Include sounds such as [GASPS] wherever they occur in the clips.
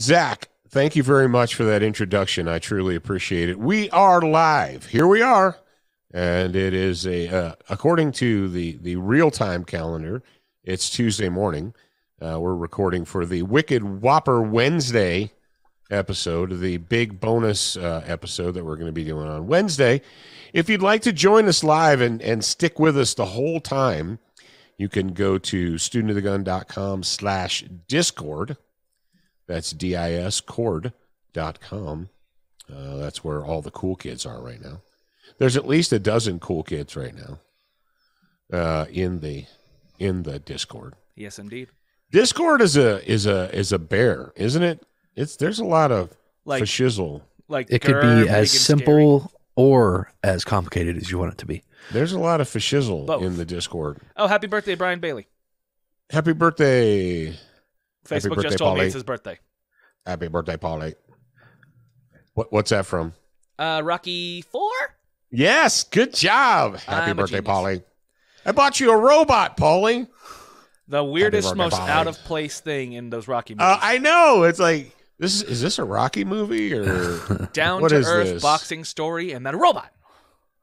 Zach, thank you very much for that introduction. I truly appreciate it. We are live. Here we are. And it is a, uh, according to the, the real time calendar, it's Tuesday morning. Uh, we're recording for the Wicked Whopper Wednesday episode, the big bonus uh, episode that we're going to be doing on Wednesday. If you'd like to join us live and, and stick with us the whole time, you can go to studentofthegun.com slash discord. That's D-I-S cord.com. Uh, that's where all the cool kids are right now. There's at least a dozen cool kids right now uh, in the in the Discord. Yes, indeed. Discord is a is a is a bear, isn't it? It's there's a lot of Like- shizzle. Like It could be as and simple or as complicated as you want it to be. There's a lot of fashizzle Both. in the Discord. Oh, happy birthday, Brian Bailey! Happy birthday. Facebook birthday, just told me Paulie. it's his birthday. Happy birthday, Paulie. What what's that from? Uh, Rocky Four. Yes, good job. Happy I'm birthday. Polly. I bought you a robot, Polly. The weirdest, birthday, most Paulie. out of place thing in those Rocky movies. Uh, I know. It's like this is is this a Rocky movie or [LAUGHS] Down to is earth this? boxing story, and then a robot.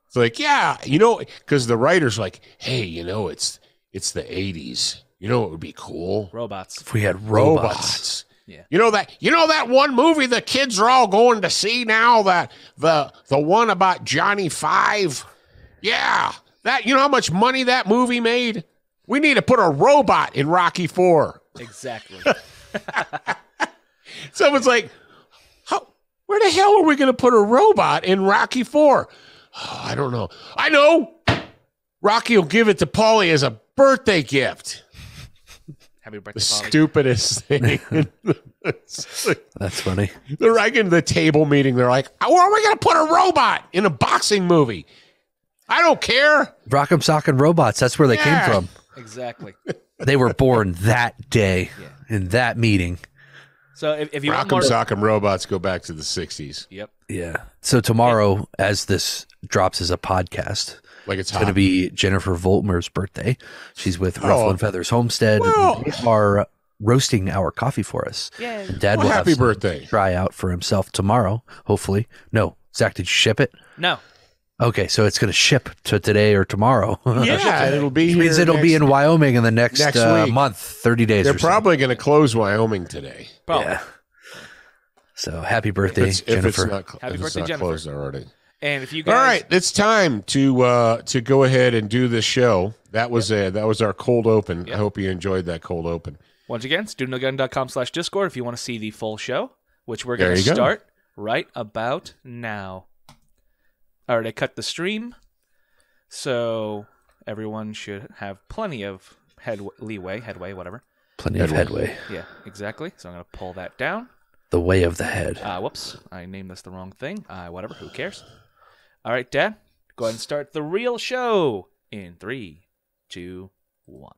It's like, yeah, you know, because the writer's like, hey, you know, it's it's the '80s. You know, it would be cool. Robots. If we had robots, Yeah. You know that you know that one movie the kids are all going to see now that the the one about Johnny Five. Yeah, that you know how much money that movie made. We need to put a robot in Rocky Four. Exactly. [LAUGHS] Someone's like, how? Where the hell are we going to put a robot in Rocky Four? Oh, [SIGHS] I don't know. I know. Rocky will give it to Paulie as a birthday gift. Happy birthday, The Paulie. stupidest [LAUGHS] thing. [LAUGHS] That's funny. They're like in the table meeting. They're like, oh, "Where are we going to put a robot in a boxing movie?" I don't care. Rock'em Sock'em Robots, that's where they Yeah. came from. [LAUGHS] Exactly. They were born that day in that meeting. So if, if you Rock'em more, Sock'em robots go back to the '60s, yep. Yeah. So tomorrow, as this drops as a podcast, like it's it's going to be Jennifer Voltmer's birthday. She's with Oh. Ruffle and Feathers Homestead. Well- they are roasting our coffee for us. Yeah. And Dad Well, will happy have birthday. Try out for himself tomorrow, hopefully. No, Zach, did you ship it? No. Okay, so it's going to ship to today or tomorrow. [LAUGHS] Yeah, it'll be. Which means it'll be in Wyoming in the next, next uh, month, 30 days They're or so. probably going to close Wyoming today. Probably. Yeah. So happy If birthday, it's, if it's Jennifer. not, Happy if it's birthday, not Jennifer. closed already. And if you guys, All right, it's time to uh, to go ahead and do this show. That was a that was our cold open. I hope you enjoyed that cold open. once again, studentofgun.com slash discord if you want to see the full show, which we're going to you go. start right about now. All right, I cut the stream, so everyone should have plenty of head leeway, headway, whatever. Plenty of Headway. headway. Yeah, exactly. So I'm going to pull that down. The way of the head. Uh, whoops, I named this the wrong thing. Uh, whatever, who cares? All right, Dad, go ahead and start the real show in three, two, one.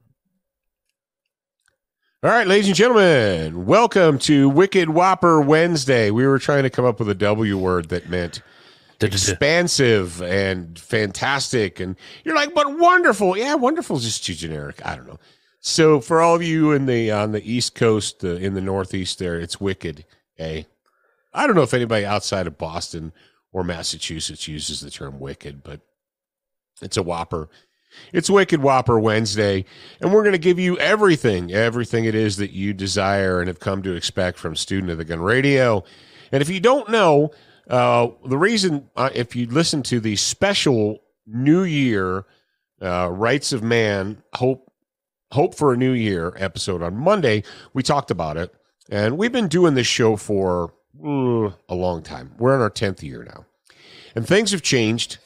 All right, ladies and gentlemen, welcome to Wicked Whopper Wednesday. We were trying to come up with a W word that meant [LAUGHS] expansive and fantastic. And you're like, but wonderful. Yeah, wonderful is just too generic. I don't know. So for all of you in the on the East Coast, uh, in the Northeast, there, it's wicked. Eh? I don't know if anybody outside of Boston or Massachusetts uses the term wicked, but it's a whopper. It's Wicked Whopper Wednesday, and we're going to give you everything, everything it is that you desire and have come to expect from Student of the Gun Radio. And if you don't know, uh, the reason, uh, if you listen to the special New Year uh, Rights of Man Hope Hope for a New Year episode on Monday, we talked about it, and we've been doing this show for a long time. We're in our tenth year now, and things have changed.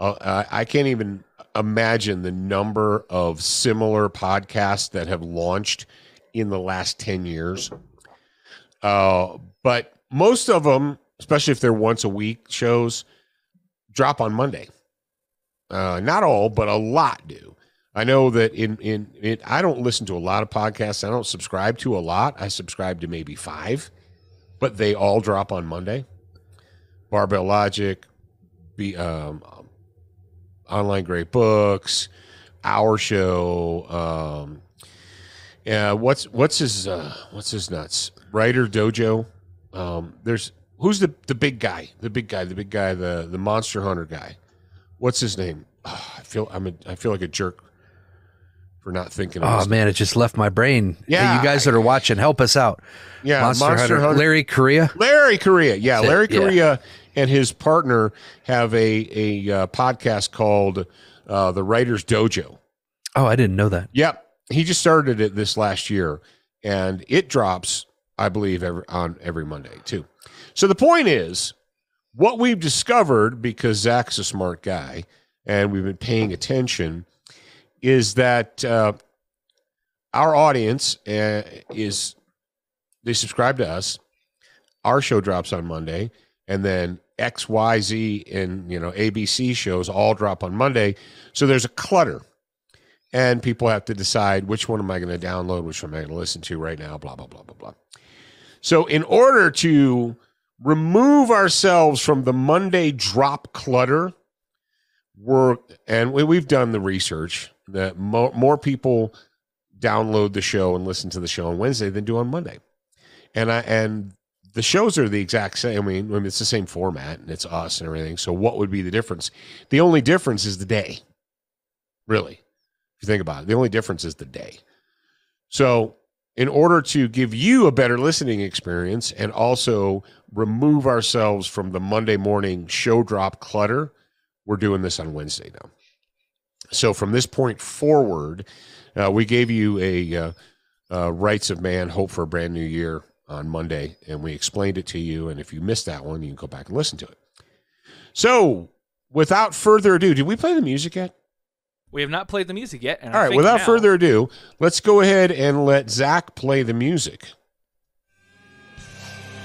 Uh, I, I can't even imagine the number of similar podcasts that have launched in the last 10 years. Uh, but most of them, especially if they're once a week shows, drop on Monday. Uh, not all, but a lot do. I know that in in it. I don't listen to a lot of podcasts. I don't subscribe to a lot. I subscribe to maybe five, but they all drop on Monday. Barbell Logic, be um, online great books, our show. Um, yeah, what's what's his uh, what's his nuts? Writer Dojo. Um, there's who's the the big guy, the big guy, the big guy, the the monster hunter guy. What's his name? Oh, I feel I'm a, I feel like a jerk for not thinking. Of Oh man, it just left my brain. Hey, Yeah, you guys that are watching, help us out. Yeah, Monster, Monster Hunter, Hunter. Larry Correia, Larry Correia. Yeah, That's it, Larry yeah. And his partner have a a uh, podcast called uh, the Writers Dojo. Oh, I didn't know that. Yep, he just started it this last year, and it drops, I believe, every, on every Monday too. So the point is, what we've discovered because Zach's a smart guy, and we've been paying attention, is that uh, our audience uh, is they subscribe to us. Our show drops on Monday, and then X, Y, Z, and you know ABC shows all drop on Monday. So there's a clutter and people have to decide which one am I going to download, which one am I going to listen to right now, blah, blah, blah, blah, blah. So, in order to remove ourselves from the Monday drop clutter, we're, and we, we've done the research that more, more people download the show and listen to the show on Wednesday than do on Monday. And I, and the shows are the exact same. I mean, I mean, it's the same format and it's us and everything. So, what would be the difference? The only difference is the day, really if you think about it. The only difference is the day. So, in order to give you a better listening experience and also remove ourselves from the Monday morning show drop clutter, we're doing this on Wednesday now. So, from this point forward, uh, we gave you a uh, uh, Rights of Man Hope for a Brand New Year on Monday, and we explained it to you. And if you missed that one, you can go back and listen to it. So, without further ado, did we play the music yet? We have not played the music yet. And I All right, without now- further ado, let's go ahead and let Zach play the music.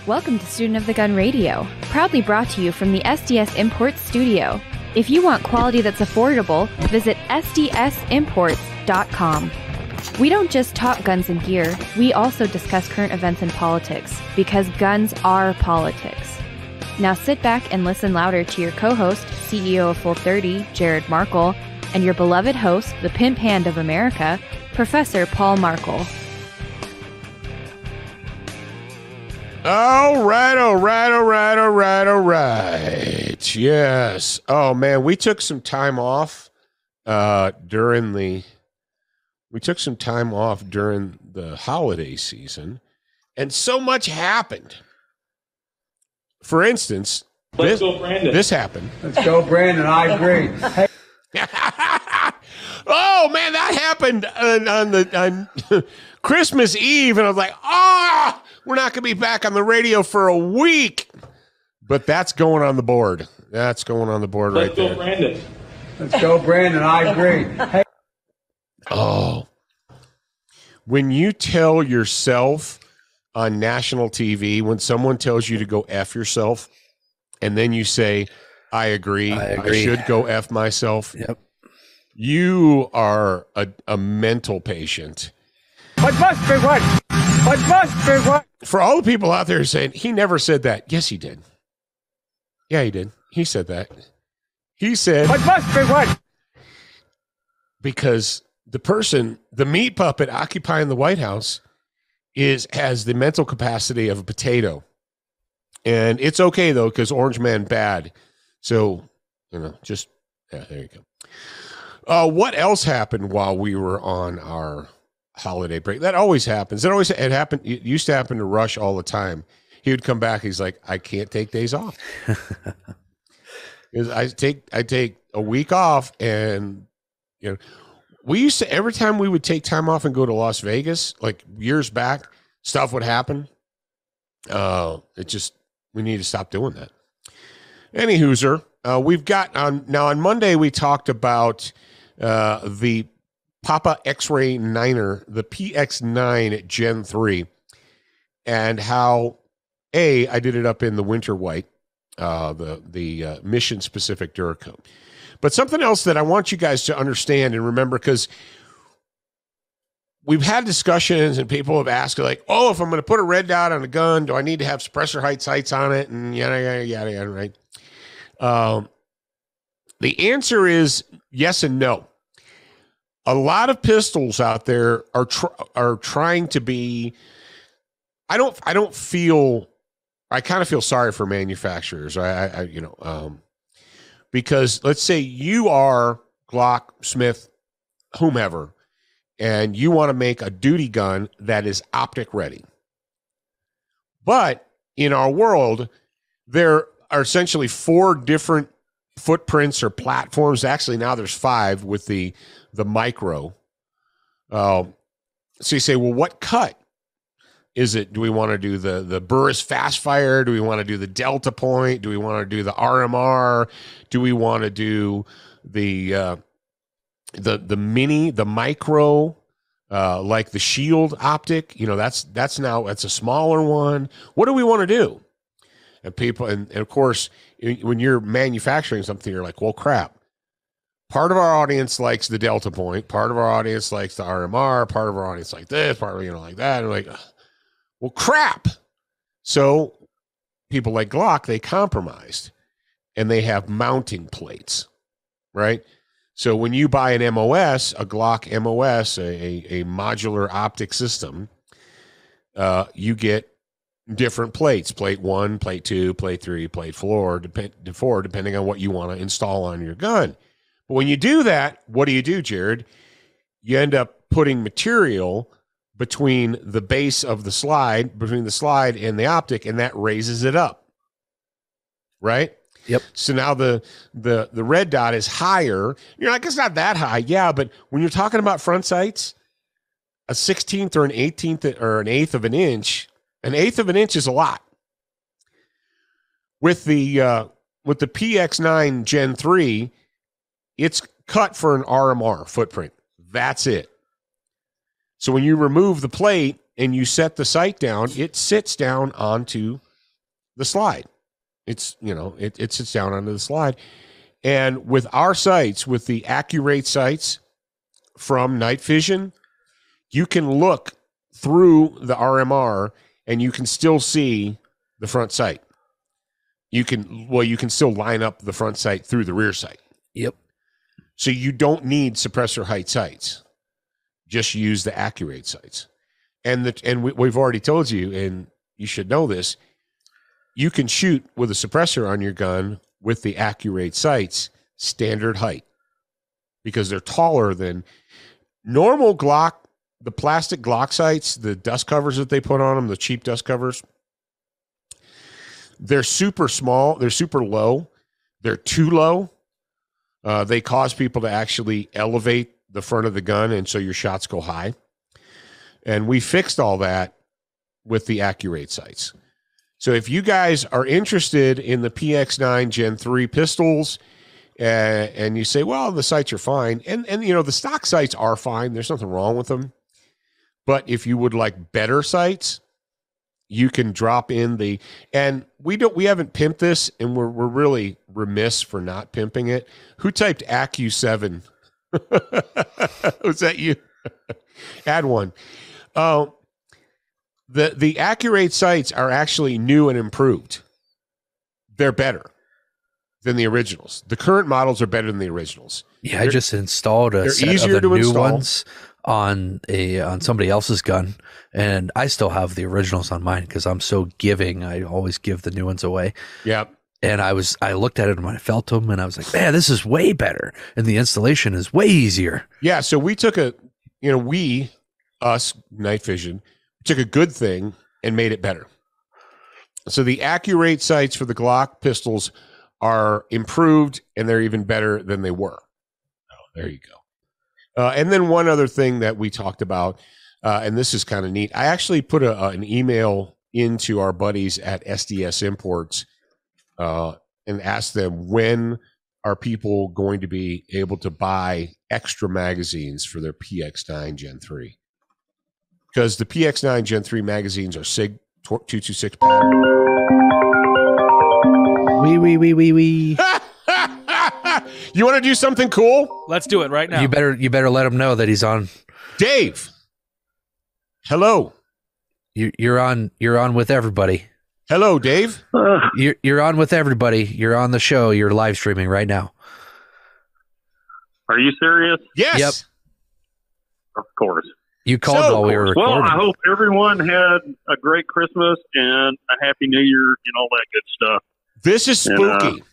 Welcome to Student of the Gun Radio, proudly brought to you from the SDS Imports studio. If you want quality that's affordable, visit SDSimports.com. We don't just talk guns and gear, we also discuss current events and politics, because guns are politics. Now sit back and listen louder to your co host, CEO of Full 30, Jarrad Markel, and your beloved host, the pimp hand of America, Professor Paul Markel. All right, all right, all right, all right, all right. Yes. Oh man, we took some time off uh during the we took some time off during the holiday season and so much happened. For instance, this, this happened. Let's go, Brandon. I agree. [LAUGHS] oh man, that happened on, on the on [LAUGHS] Christmas Eve, and I was like, ah, we're not going to be back on the radio for a week. But that's going on the board. That's going on the board right there. Let's go, Brandon. Let's go, Brandon. I agree. Hey, Oh, when you tell yourself on national TV, when someone tells you to go f yourself, and then you say, "I agree, I I, should go f myself," Yep. you are a, a mental patient. what must be what? What must be what? for all the people out there saying he never said that, yes, he did. Yeah, he did. He said that. He said What must be what? because the person, the meat puppet occupying the White House, is has the mental capacity of a potato, and it's okay though because Orange Man bad. So you know, just yeah, there you go. Uh, what else happened while we were on our holiday break? That always happens. It always it happened. It used to happen to Rush all the time. He would come back. He's like, I can't take days off. I take I take a week off, and you know, we used to every time we would take time off and go to Las Vegas, like years back, stuff would happen. Uh, it just we need to stop doing that. Any hooser, uh, we've got on now on Monday we talked about uh, the Papa X-ray Niner, the PX9 Gen three, and how a I did it up in the winter white, uh, the the uh, mission specific Duracoat. But something else that I want you guys to understand and remember because we've had discussions and people have asked like, oh, if I'm going to put a red dot on a gun, do I need to have suppressor height sights on it? And yada yada yada yada. Right. Um, the answer is yes and no. A lot of pistols out there are tr- are trying to be. I don't. I don't feel I kind of feel sorry for manufacturers. I, I, you know, um, because let's say you are Glock, Smith, whomever, and you want to make a duty gun that is optic ready. But in our world, there are essentially four different footprints or platforms. Actually, now there's five with the the micro. Uh, so you say, well, what cut is it? Do we want to do the the Burris fast fire? Do we want to do the Delta point? Do we want to do the RMR? Do we want to do the uh, the the mini, the micro? Uh, like the shield optic, you know, that's that's now that's a smaller one. What do we want to do? And people, and, and of course, when you're manufacturing something, you're like, well, crap. Part of our audience likes the Delta Point. Part of our audience likes the RMR. Part of our audience like this. Part of you know like that. And like, well, crap. So people like Glock, they compromised, and they have mounting plates, right? So when you buy an MOS, a Glock MOS, a, a, a modular optic system, uh, you get different plates plate one plate two plate three plate four depend four depending on what you want to install on your gun but when you do that what do you do jared? You end up putting material between the base of the slide between the slide and the optic and that raises it up. Right? Yep. so now the the the red dot is higher. You're like it's not that high. Yeah but when you're talking about front sights a 16th or an 18th or an eighth of an inch an eighth of an inch is a lot. With the uh, with the PX9 Gen 3, it's cut for an RMR footprint. That's it. So when you remove the plate and you set the sight down, it sits down onto the slide. It's, you know, it, it sits down onto the slide. And with our sights, with the Accur8 sights from Night Fision, you can look through the RMR and you can still see the front sight. You can well, you can still line up the front sight through the rear sight. Yep. So you don't need suppressor height sights. Just use the Accur8 sights. And the and we, we've already told you, and you should know this. You can shoot with a suppressor on your gun with the Accur8 sights standard height because they're taller than normal Glock the plastic Glock sights, the dust covers that they put on them, the cheap dust covers, they're super small. They're super low. They're too low. Uh, they cause people to actually elevate the front of the gun, and so your shots go high. And we fixed all that with the Accur8 sights. So if you guys are interested in the PX9 Gen 3 pistols, uh, and you say, well, the sights are fine, and and you know the stock sights are fine. There's nothing wrong with them. But if you would like better sights, you can drop in the and we don't we haven't pimped this and we're we're really remiss for not pimping it. Who typed Acu 7? [LAUGHS] Was that you? [LAUGHS] Add one. Uh, the the Accur8 sights are actually new and improved. They're better than the originals. The current models are better than the originals. Yeah, I They're- just installed a they're set easier of the to new install. ones on a on somebody else's gun, and I still have the originals on mine because I'm so giving. I always give the new ones away. Yep. And I was I looked at it and I felt them, and I was like, man, this is way better, and the installation is way easier. Yeah, so we took a, you know, we, us, Night Fision, took a good thing and made it better. So the Accur8 sights for the Glock pistols are improved and they're even better than they were. Oh, there you go. Uh, and then one other thing that we talked about, uh, and this is kind of neat. I actually put a, an email into our buddies at SDS Imports uh, and asked them when are people going to be able to buy extra magazines for their PX9 Gen 3? Because the PX9 Gen 3 magazines are SIG 226 pattern. Wee wee wee wee wee. [LAUGHS] [LAUGHS] you want to do something cool? Let's do it right now. You better you better let him know that he's on. Dave. Hello. You, you're on. You're on with everybody. Hello, Dave. You're you're on with everybody. You're on the show. You're live streaming right now. are you serious? Yes. Yep. Of course. You called So- while we were recording. Well. I hope everyone had a great Christmas and a happy New Year and all that good stuff. This is And, uh, spooky.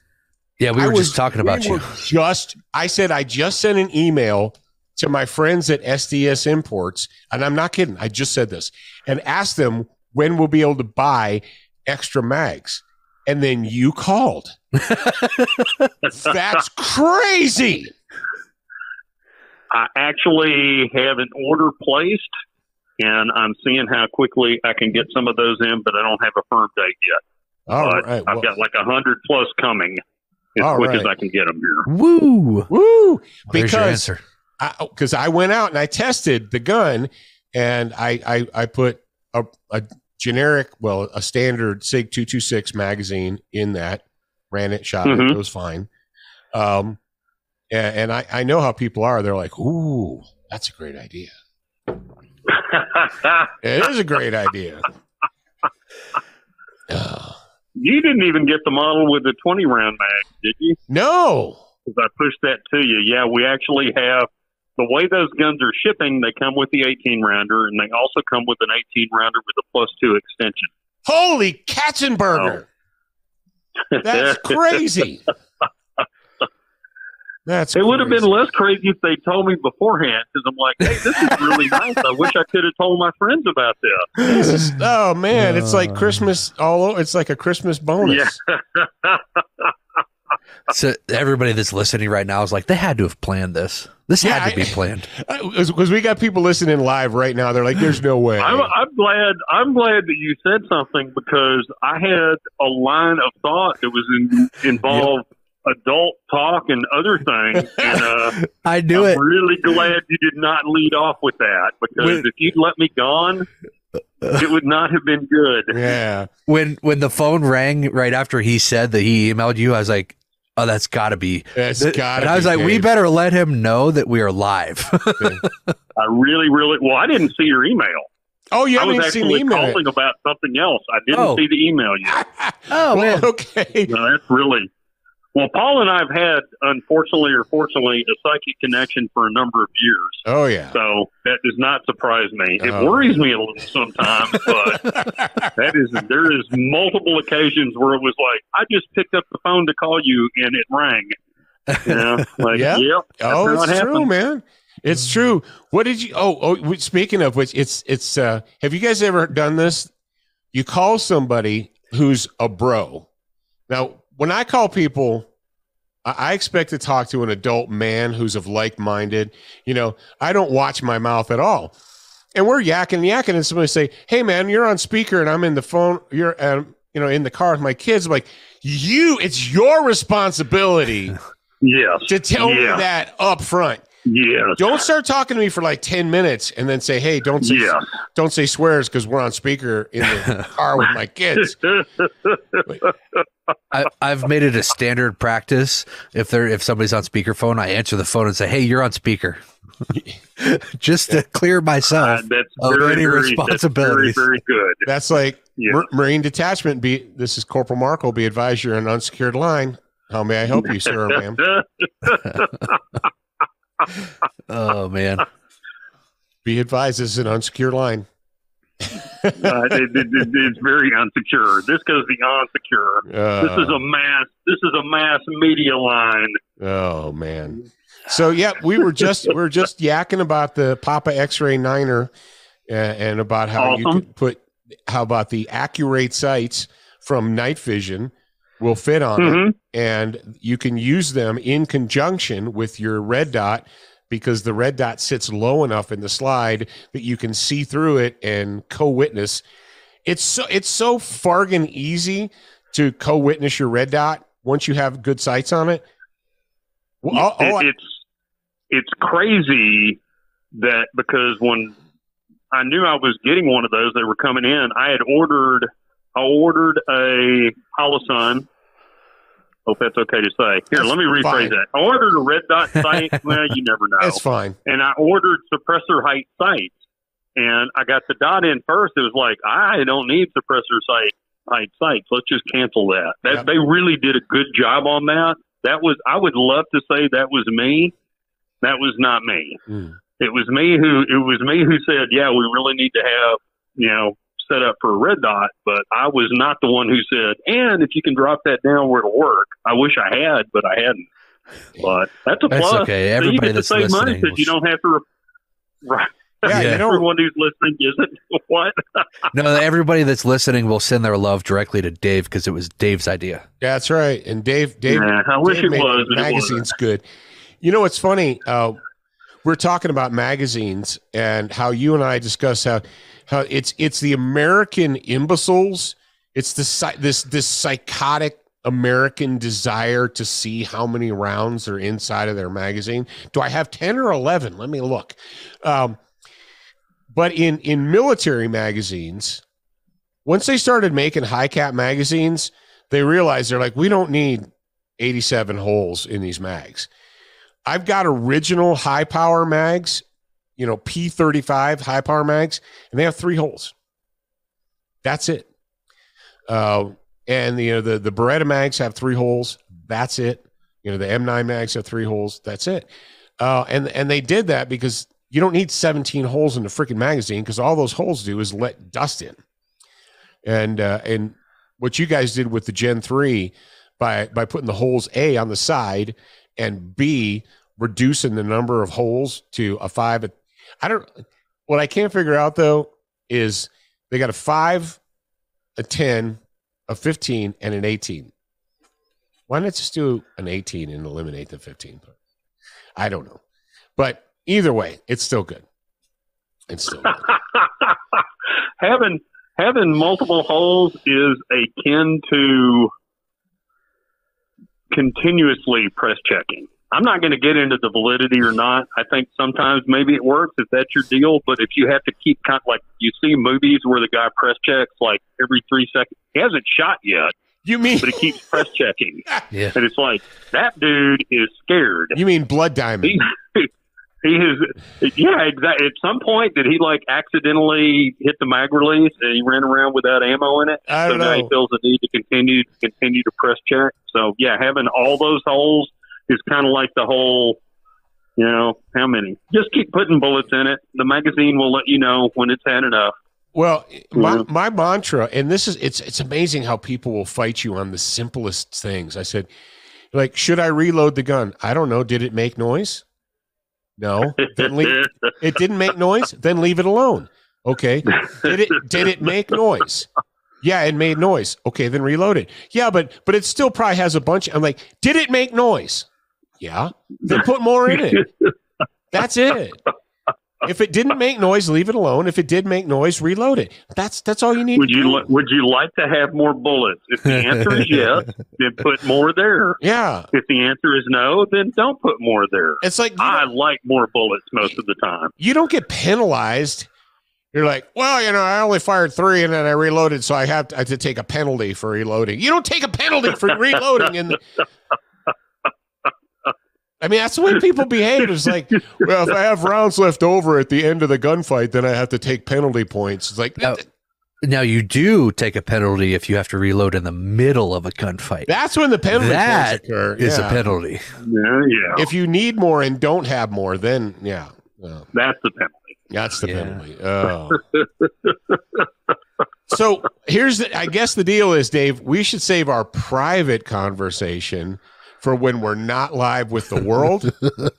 Yeah, we were was- just talking about we you. Just, I said I just sent an email to my friends at SDS Imports, and I'm not kidding. I just said this and asked them when we'll be able to buy extra mags, and then you called. [LAUGHS] That's crazy. I actually have an order placed, and I'm seeing how quickly I can get some of those in, but I don't have a firm date yet. All but right. I've well, got like a hundred plus coming as All quick as. I can get them here. Woo! woo! There's your Because answer. because I, went out and I tested the gun, and I I, I put a, a generic, well, a standard Sig two two six magazine in that, ran it, shot it, Mhm. it was fine. Um, and, and I I know how people are. They're like, ooh, that's a great idea. [LAUGHS] It is a great idea. [LAUGHS] Uh, you didn't even get the model with the 20 round mag, did you? no. Because I pushed that to you. Yeah, we actually have the way those guns are shipping. They come with the 18 rounder, and they also come with an 18 rounder with a plus two extension. Holy Katzenberger. Oh. That's [LAUGHS] crazy. That's It would have been less crazy if they told me beforehand because I'm like, hey, this is really [LAUGHS] nice. I wish I could have told my friends about this. This is, oh man, it's like uh. Christmas all over. It's like a Christmas bonus. Yeah. [LAUGHS] So everybody that's listening right now is like, they had to have planned this. This Yeah, had to be planned. Because we got people listening live right now. They're like, "There's no way." I'm, I'm glad. I'm glad that you said something because I had a line of thought that was in, [LAUGHS] involved adult talk and other things, and uh, [LAUGHS] I do I'm it. really glad you did not lead off with that because When- if you'd let me gone, it would not have been good. yeah, When when the phone rang right after he said that he emailed you, I was like, oh, that's got to be. that's Th- got. and I was like, we better let him know that we are live. [LAUGHS] I really, really. Well, I didn't see your email. Oh, you I haven't was even seen the actually email. calling about something else. I didn't Oh. see the email yet. oh Well, okay. No, that's really well. Paul and I have had, unfortunately or fortunately, a psychic connection for a number of years. Oh yeah. So that does not surprise me. It Oh. worries me a little sometimes, but [LAUGHS] that is there is multiple occasions where it was like I just picked up the phone to call you and it rang. You know, [LAUGHS] like Yeah. yep. oh, that's it's what true, man. It's true. What did you? Oh, oh. Speaking of which, it's it's. uh Have you guys ever done this? You call somebody who's a bro. Now, when I call people, I expect to talk to an adult man who's of like minded. You know, I don't watch my mouth at all. And we're yakking, yakking, and somebody say, "Hey, man, you're on speaker, and I'm in the phone. You're, um, you know, in the car with my kids." I'm like, "You, it's your responsibility [LAUGHS] Yes. to tell me that up front. Yes. Don't start talking to me for like ten minutes, and then say, "Hey, don't say, Yes. don't say swears because we're on speaker in the [LAUGHS] car with my kids." [LAUGHS] I, I've made it a standard practice. If they're if somebody's on speakerphone, I answer the phone and say, "Hey, you're on speaker," [LAUGHS] just to clear Uh, myself. that's of very, any very, that's very, responsibilities. very good. That's like Yeah. Mar- Marine detachment. Be this is Corporal Markel. Be advised, you're an unsecured line. How may I help you, sir, or ma'am? Oh man, Be advised, this is an unsecured line. [LAUGHS] Uh, it, it, it, it's very unsecure. This goes beyond secure. Uh, This is a mass. This is a mass media line. Oh man. So yeah, we were just we were just yakking about the Papa X-ray Niner, uh, and about how you could put how about the Accur8 sights from Night Fision will fit on it, Mhm. and you can use them in conjunction with your red dot because the red dot sits low enough in the slide that you can see through it and co-witness. It's so it's so fargan easy to co-witness your red dot once you have good sights on it. Well, all- all It- it's it's crazy that because when I knew I was getting one of those, they were coming in. I had ordered. I ordered a Holosun. Hope that's okay to say. Here, That's let me rephrase fine. that. I ordered a red dot sight. [LAUGHS] well, you never know. That's fine. and I ordered suppressor height sights. And I got the dot in first. It was like I don't need suppressor sight height sights. Let's just cancel that. That Yep. they really did a good job on that. That was I would love to say that was me. That was not me. Mm. it was me who it was me who said, "Yeah, we really need to have you know set up for a red dot." But I was not the one who said, "And if you can drop that down where it'll work." I wish I had, but I hadn't. But that's a That's plus. okay. So you Everybody get to that's save money listening because you don't have to. Re- right. Yeah, Yeah. you don't. Everyone who's listening isn't [LAUGHS] what. No, everybody that's listening will send their love directly to Dave because it was Dave's idea. That's right. And Dave, Dave, Yeah, I wish Dave it made was, but it Magazine's good. You know what's funny? Uh, we're talking about magazines and how you and I discuss how how it's it's the American imbeciles. It's the this this psychotic American desire to see how many rounds are inside of their magazine. Do I have ten or eleven? Let me look. Um, but in in military magazines, once they started making high cap magazines, they realized they're like, we don't need 87 holes in these mags. I've got original high power mags, you know, P35 high power mags, and they have three holes. That's it. Uh, and you know the the Beretta mags have three holes. That's it. You know the M9 mags have three holes. That's it. Uh, and and they did that because you don't need 17 holes in the freaking magazine because all those holes do is let dust in. And uh, and what you guys did with the Gen 3 by by putting the holes A on the side and B reducing the number of holes to a 5 I don't what I can't figure out though is they got a 5 a 10 a 15 and an 18 why not just do an 18 and eliminate the 15 I don't know but either way it's still good it's still good. [LAUGHS] having having multiple holes is akin to continuously press checking. I'm not going to get into the validity or not. I think sometimes maybe it works if that's your deal, but if you have to keep kind of like you see movies where the guy press checks like every three seconds, he hasn't shot yet, you mean but he keeps press checking, [LAUGHS] Yeah. and it's like that dude is scared. you mean blood diamond He, [LAUGHS] he is, yeah, exactly. At some point, did he like accidentally hit the mag release and he ran around without ammo in it? I so don't now he feels the need to continue continue to press check. So yeah, having all those holes is kind of like the whole. You know how many? Just keep putting bullets in it. The magazine will let you know when it's had enough. Well, my, my mantra, and this is it's it's amazing how people will fight you on the simplest things. I said, like, should I reload the gun? I don't know. Did it make noise? No. Then leave, [LAUGHS] it didn't make noise. Then leave it alone. Okay. Did it did it make noise? Yeah, it made noise. Okay, then reload it. Yeah, but but it still probably has a bunch. I'm like, did it make noise? Yeah. Then put more in it. [LAUGHS] That's it. If it didn't make noise, leave it alone. If it did make noise, reload it. That's that's all you need. would to you li- would you like to have more bullets? If the answer is yes, [LAUGHS] then put more there. Yeah, If the answer is no, then don't put more there. it's like I like more bullets most of the time. you don't get penalized. You're like, well, you know, I only fired three and then I reloaded, so I have to, I have to take a penalty for reloading. You don't take a penalty for [LAUGHS] reloading. And I mean, that's the way people behave. It's like, well, if I have rounds left over at the end of the gunfight, then I have to take penalty points. It's like, No. Now you do take a penalty if you have to reload in the middle of a gunfight. that's when the penalty That points occur. is Yeah. a penalty. Yeah, yeah. If you need more and don't have more, then yeah, yeah. That's the penalty. That's the Yeah. penalty. Oh. so here's the I guess the deal is, Dave, we should save our private conversation for when we're not live with the world. [LAUGHS]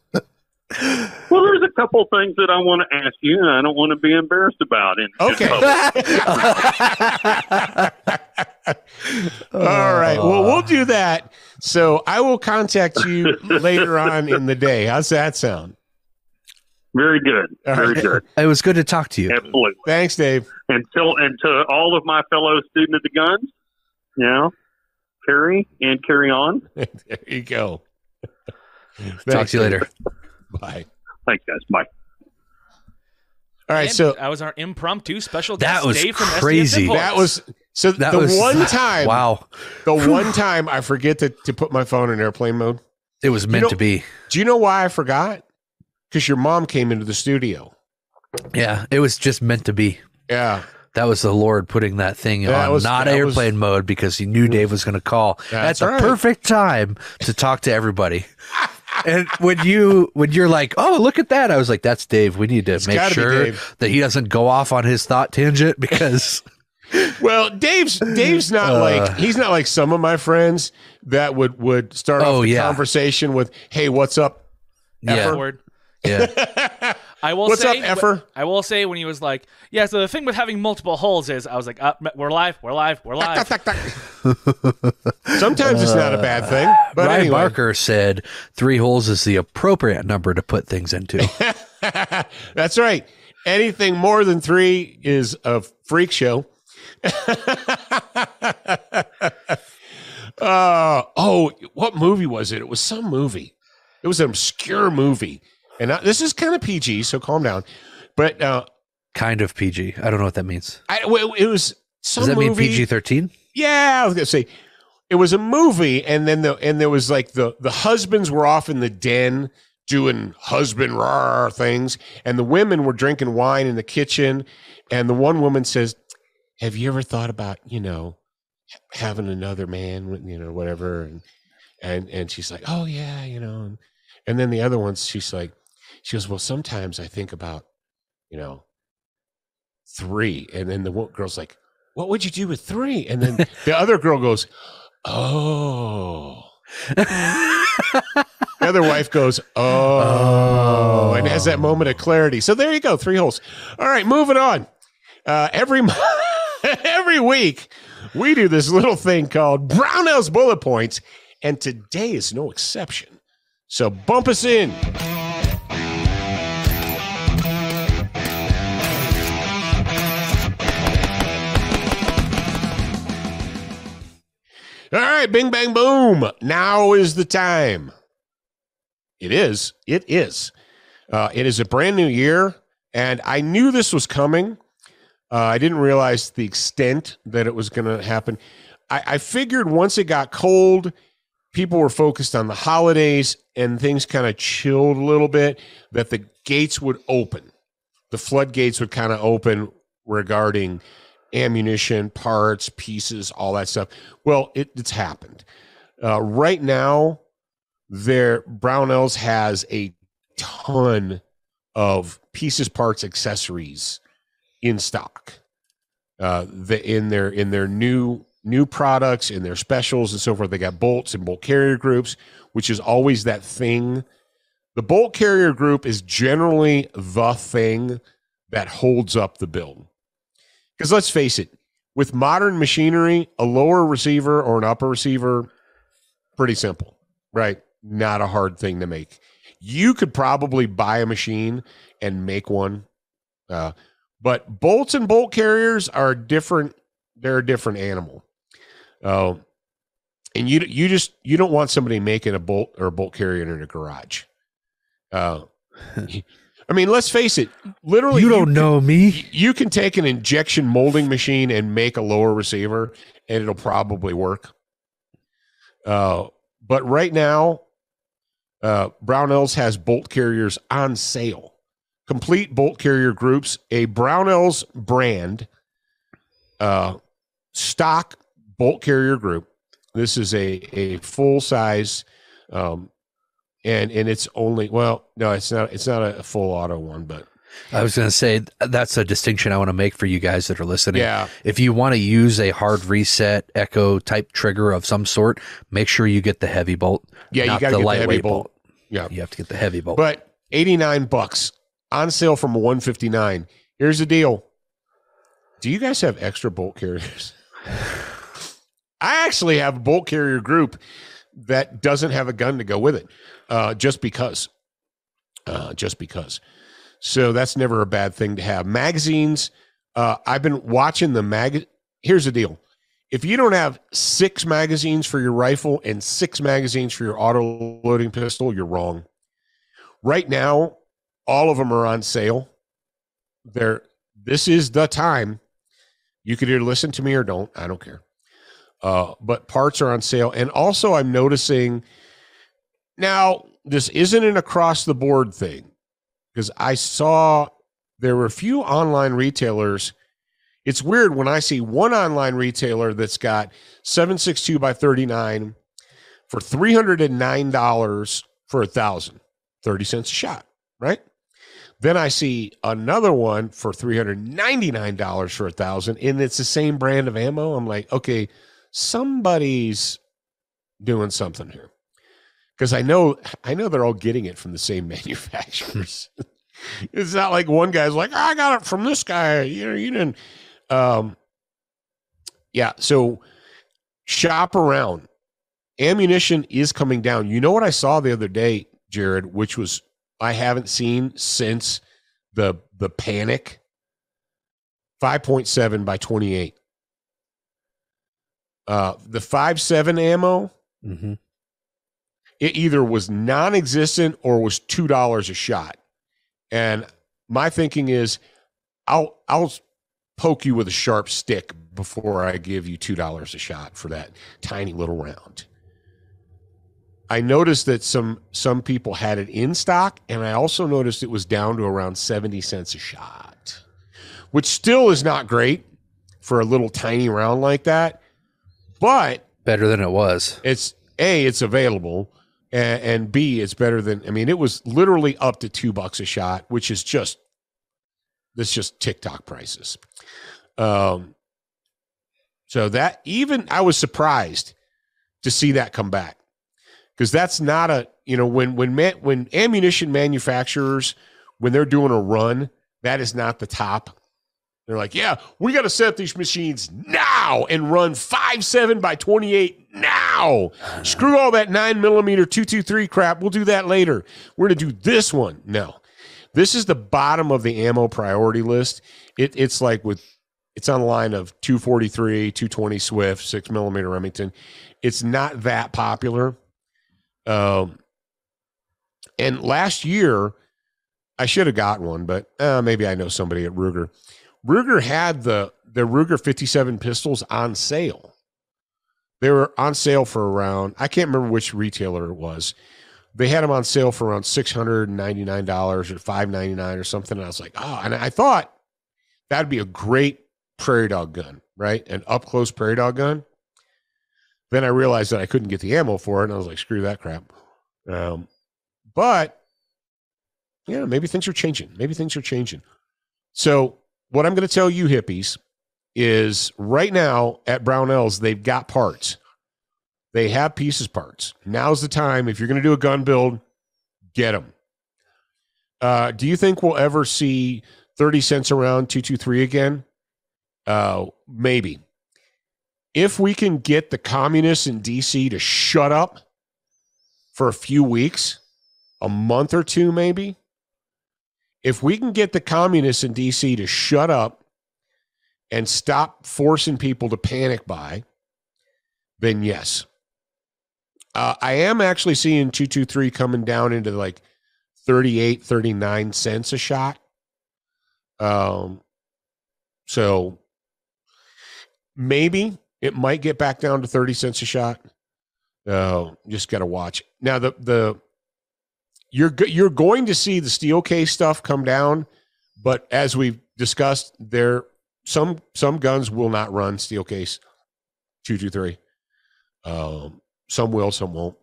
Well, there's a couple things that I want to ask you, and I don't want to be embarrassed about. In, in Okay. [LAUGHS] All right. Well, we'll do that. So I will contact you [LAUGHS] later on in the day. How's that sound? Very good. All Very right. good. It was good to talk to you. Absolutely. Thanks, Dave. And to, and to all of my fellow student of the guns, you know, carry and carry on. [LAUGHS] there you go. [LAUGHS] Talk to you later. [LAUGHS] Bye. Thanks, guys. Bye. All right. And So that was our impromptu special That was Dave from crazy. That was so That the was one time Wow. The one time I forget to, to put my phone in airplane mode. It was meant know- to be. Do you know why I forgot? Because your mom came into the studio. Yeah, it was just meant to be. Yeah. That was the Lord putting that thing That on was- not that airplane mode because he knew Dave was going to call That's at the right. perfect time to talk to everybody. [LAUGHS] and when you when you're like, oh, look at that, I was like, that's Dave. We need to make sure that he doesn't go off on his thought tangent because [LAUGHS] Well, Dave's Dave's not Uh. like he's not like some of my friends that would would start Oh, off the yeah. conversation with, "Hey, what's up?" yeah, Word. yeah, [LAUGHS] I will What's say, up, effer? I will say when he was like, "Yeah." So the thing with having multiple holes is, I was like, uh, "We're live, we're live, we're live." [LAUGHS] Sometimes it's not a bad thing, but Ryan anyway. Barker said three holes is the appropriate number to put things into. [LAUGHS] That's right. Anything more than three is a freak show. [LAUGHS] uh, oh, what movie was it? It was some movie. It was an obscure movie. And I, this is kind of PG, so calm down. But uh, kind of PG. I don't know what that means. I, well, it was some Does that mean. PG thirteen? Yeah, I was gonna say it was a movie, and then the and there was like the the husbands were off in the den doing husband rah things, and the women were drinking wine in the kitchen, and the one woman says, "Have you ever thought about you know having another man, you know, whatever?" And and and she's like, "Oh yeah, you know," and, and then the other ones, she's like, she goes, "Well, sometimes I think about you know three. and then the girl's like what would you do with three? And then [LAUGHS] the other girl goes, oh. the other wife goes, oh, and has that moment of clarity. So there you go, three holes. All right, moving on. Uh, every [LAUGHS] every week, we do this little thing called Brownells Bullet Points, and today is no exception. So bump us in. All right, bing, bang, boom. Now is the time. It is. It is. Uh, it is a brand new year, and I knew this was coming. Uh, I didn't realize the extent that it was going to happen. I, I figured once it got cold, people were focused on the holidays and things kind of chilled a little bit, that the gates would open. The floodgates would kind of open regarding ammunition, parts, pieces, all that stuff. Well, it, it's happened. Uh, right now, there Brownells has a ton of pieces, parts, accessories in stock. Uh, the, in their in their new new products, in their specials, and so forth. They got bolts and bolt carrier groups, which is always that thing. The bolt carrier group is generally the thing that holds up the build. Because let's face it, with modern machinery, a lower receiver or an upper receiver, pretty simple, right? Not a hard thing to make. You could probably buy a machine and make one. Uh, but bolts and bolt carriers are different. They're a different animal. Uh, and you you just you don't want somebody making a bolt or a bolt carrier in a garage. Uh, [LAUGHS] I mean, let's face it. Literally, you don't know me. you can take an injection molding machine and make a lower receiver and it'll probably work uh, but right now uh, brownells has bolt carriers on sale complete bolt carrier groups a brownells brand uh, stock bolt carrier group this is a, a full size um, and and it's only well no it's not it's not a full auto one but I was going to say that's a distinction I want to make for you guys that are listening. yeah If you want to use a hard reset echo type trigger of some sort, make sure you get the heavy bolt. Yeah, you the get the heavy lightweight bolt. yeah You have to get the heavy bolt. But 89 bucks on sale from 159. Here's the deal. Do you guys have extra bolt carriers? [SIGHS] I actually have a bolt carrier group that doesn't have a gun to go with it. Uh, just because. Uh, just because. So that's never a bad thing to have. Magazines, uh, I've been watching the mag. Here's the deal. If you don't have six magazines for your rifle and six magazines for your auto loading pistol, you're wrong right now all of them are on sale there this is the time you could either listen to me or don't i don't care uh, but parts are on sale and also i'm noticing now this isn't an across the board thing because i saw there were a few online retailers it's weird when i see one online retailer that's got 762 by 39 for $309 for a thousand, 30 cents a shot, right? Then I see another one for $399 for a thousand, and it's the same brand of ammo. I'm like, okay, somebody's doing something here. Because I know I know they're all getting it from the same [LAUGHS] manufacturers. [LAUGHS] it's not like one guy's like, I got it from this guy. You know, you didn't um yeah, so shop around. Ammunition is coming down. You know what I saw the other day, Jared, which was I haven't seen since the the panic. 5.7 by 28. Uh the 5.7 ammo, Mm-hmm. It either was non-existent or was two dollars a shot. And my thinking is I'll I'll poke you with a sharp stick before I give you two dollars a shot for that tiny little round. I noticed that some some people had it in stock, and I also noticed it was down to around 70 cents a shot, which still is not great for a little tiny round like that. But Better than it was. it's A, it's available, and, and B, it's better than I mean, it was literally up to two bucks a shot, which is just that's just TikTok prices. Um so that even I was surprised to see that come back because that's not a you know when when man, when ammunition manufacturers when they're doing a run that is not the top they're like yeah we got to set these machines now and run 5 7 by 28 now. Screw all that 9 millimeter 223 crap. We'll do that later. We're to do this one no this is the bottom of the ammo priority list. It, it's like with it's on the line of 243 220 swift 6 millimeter remington. It's not that popular. Um, and last year, I should have got one, but uh, maybe I know somebody at Ruger. Ruger had the the Ruger 57 pistols on sale. They were on sale for around I can't remember which retailer it was. They had them on sale for around six hundred and ninety nine dollars or five ninety nine or something. And I was like, oh, and I thought that'd be a great prairie dog gun, right? An up close prairie dog gun. Then I realized that I couldn't get the ammo for it, and I was like, screw that crap. Um, but yeah, maybe things are changing. Maybe things are changing. So what I'm going to tell you hippies is right now at Brownells, they've got parts. They have pieces parts. Now's the time. If you're going to do a gun build, get them. Uh, do you think we'll ever see 30 cents around 223 again? Uh, maybe. If we can get the communists in DC to shut up for a few weeks, a month or two, maybe, if we can get the communists in DC to shut up and stop forcing people to panic buy, then yes. Uh, I am actually seeing 223 coming down into like 38, 39 cents a shot. Um, so maybe it might get back down to 30 cents a shot. Uh, just got to watch. Now the the you're you're going to see the steel case stuff come down, but as we've discussed, there some some guns will not run steel case two two three. Um, some will, some won't.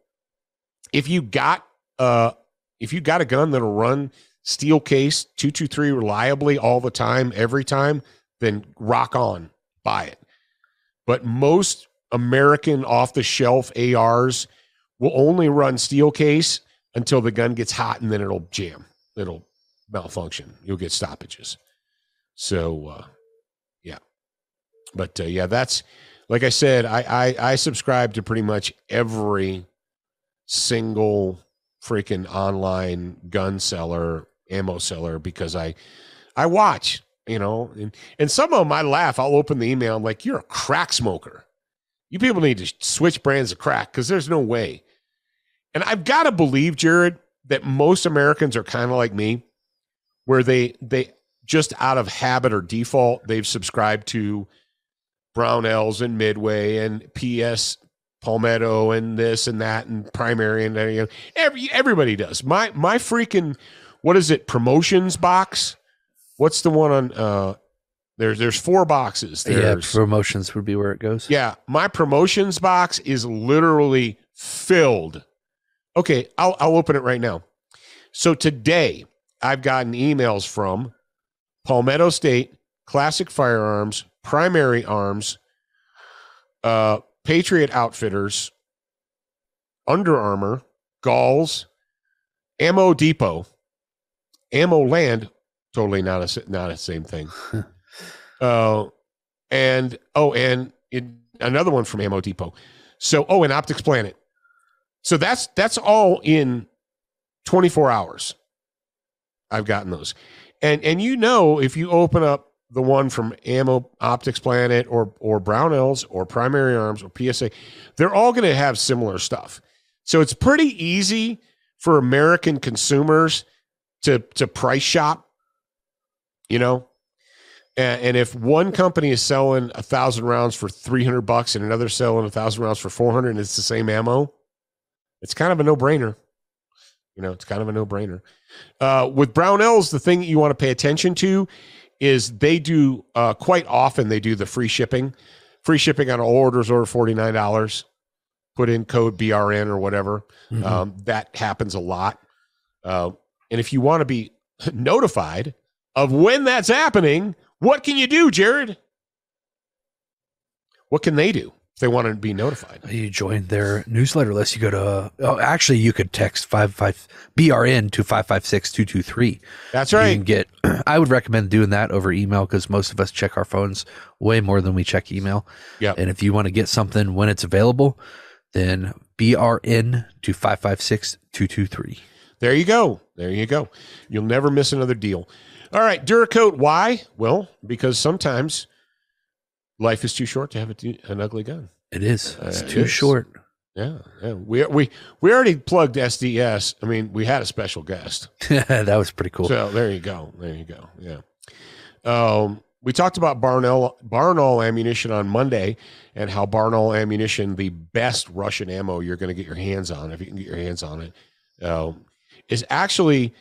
If you got uh if you got a gun that'll run steel case two two three reliably all the time, every time, then rock on, buy it. But most American off the shelf ARs will only run steel case until the gun gets hot and then it'll jam. It'll malfunction. You'll get stoppages. So, uh. But uh, yeah, that's like I said, I, I I subscribe to pretty much every single freaking online gun seller, ammo seller because I I watch, you know, and, and some of them I laugh. I'll open the email. I'm like, you're a crack smoker. You people need to switch brands of crack because there's no way. And I've got to believe, Jared, that most Americans are kind of like me, where they they just out of habit or default, they've subscribed to Brownells and Midway and PS Palmetto and this and that and primary and you know, every everybody does. My my freaking what is it? Promotions box. What's the one on? uh There's there's four boxes. Yeah, promotions would be where it goes. yeah, my promotions box is literally filled. Okay, I'll I'll open it right now. So today I've gotten emails from Palmetto State, Classic Firearms, Primary Arms, uh, Patriot Outfitters, Under Armour, Galls, Ammo Depot, Ammo Land, totally not a not a same thing. [LAUGHS] uh, and oh, and it, another one from Ammo Depot. So oh, and Optics Planet. So that's that's all in 24 hours. I've gotten those. And and you know if you open up the one from Ammo Optics Planet or or Brownells or Primary Arms or PSA, they're all going to have similar stuff. So it's pretty easy for American consumers to to price shop. You know, and, and if one company is selling a thousand rounds for three hundred bucks and another selling a thousand rounds for four hundred, and it's the same ammo, it's kind of a no brainer. You know, it's kind of a no brainer. Uh, with Brownells, the thing that you want to pay attention to is they do uh, quite often they do the free shipping, free shipping on all orders over forty nine dollars. Put in code BRN or whatever. Mm-hmm. Um, that happens a lot. Uh, and if you want to be [LAUGHS] notified of when that's happening, what can you do, Jared? What can they do? If they want to be notified. You join their newsletter list. You go to, oh, actually, you could text five five BRN to 556 223. That's right. You can get, [CLEARS THROAT] I would recommend doing that over email because most of us check our phones way more than we check email. Yeah. And if you want to get something when it's available, then BRN to 556 223. There you go. There you go. You'll never miss another deal. All right, Duracoat. Why? Well, because sometimes life is too short to have a, an ugly gun. It is. It's uh, too it is. short. Yeah, yeah. We we we already plugged SDS. I mean, we had a special guest. [LAUGHS] that was pretty cool. So there you go. There you go. Yeah. Um, we talked about Barnell Barnaul ammunition on Monday and how Barnaul ammunition, the best Russian ammo you're going to get your hands on, if you can get your hands on it, uh, is actually.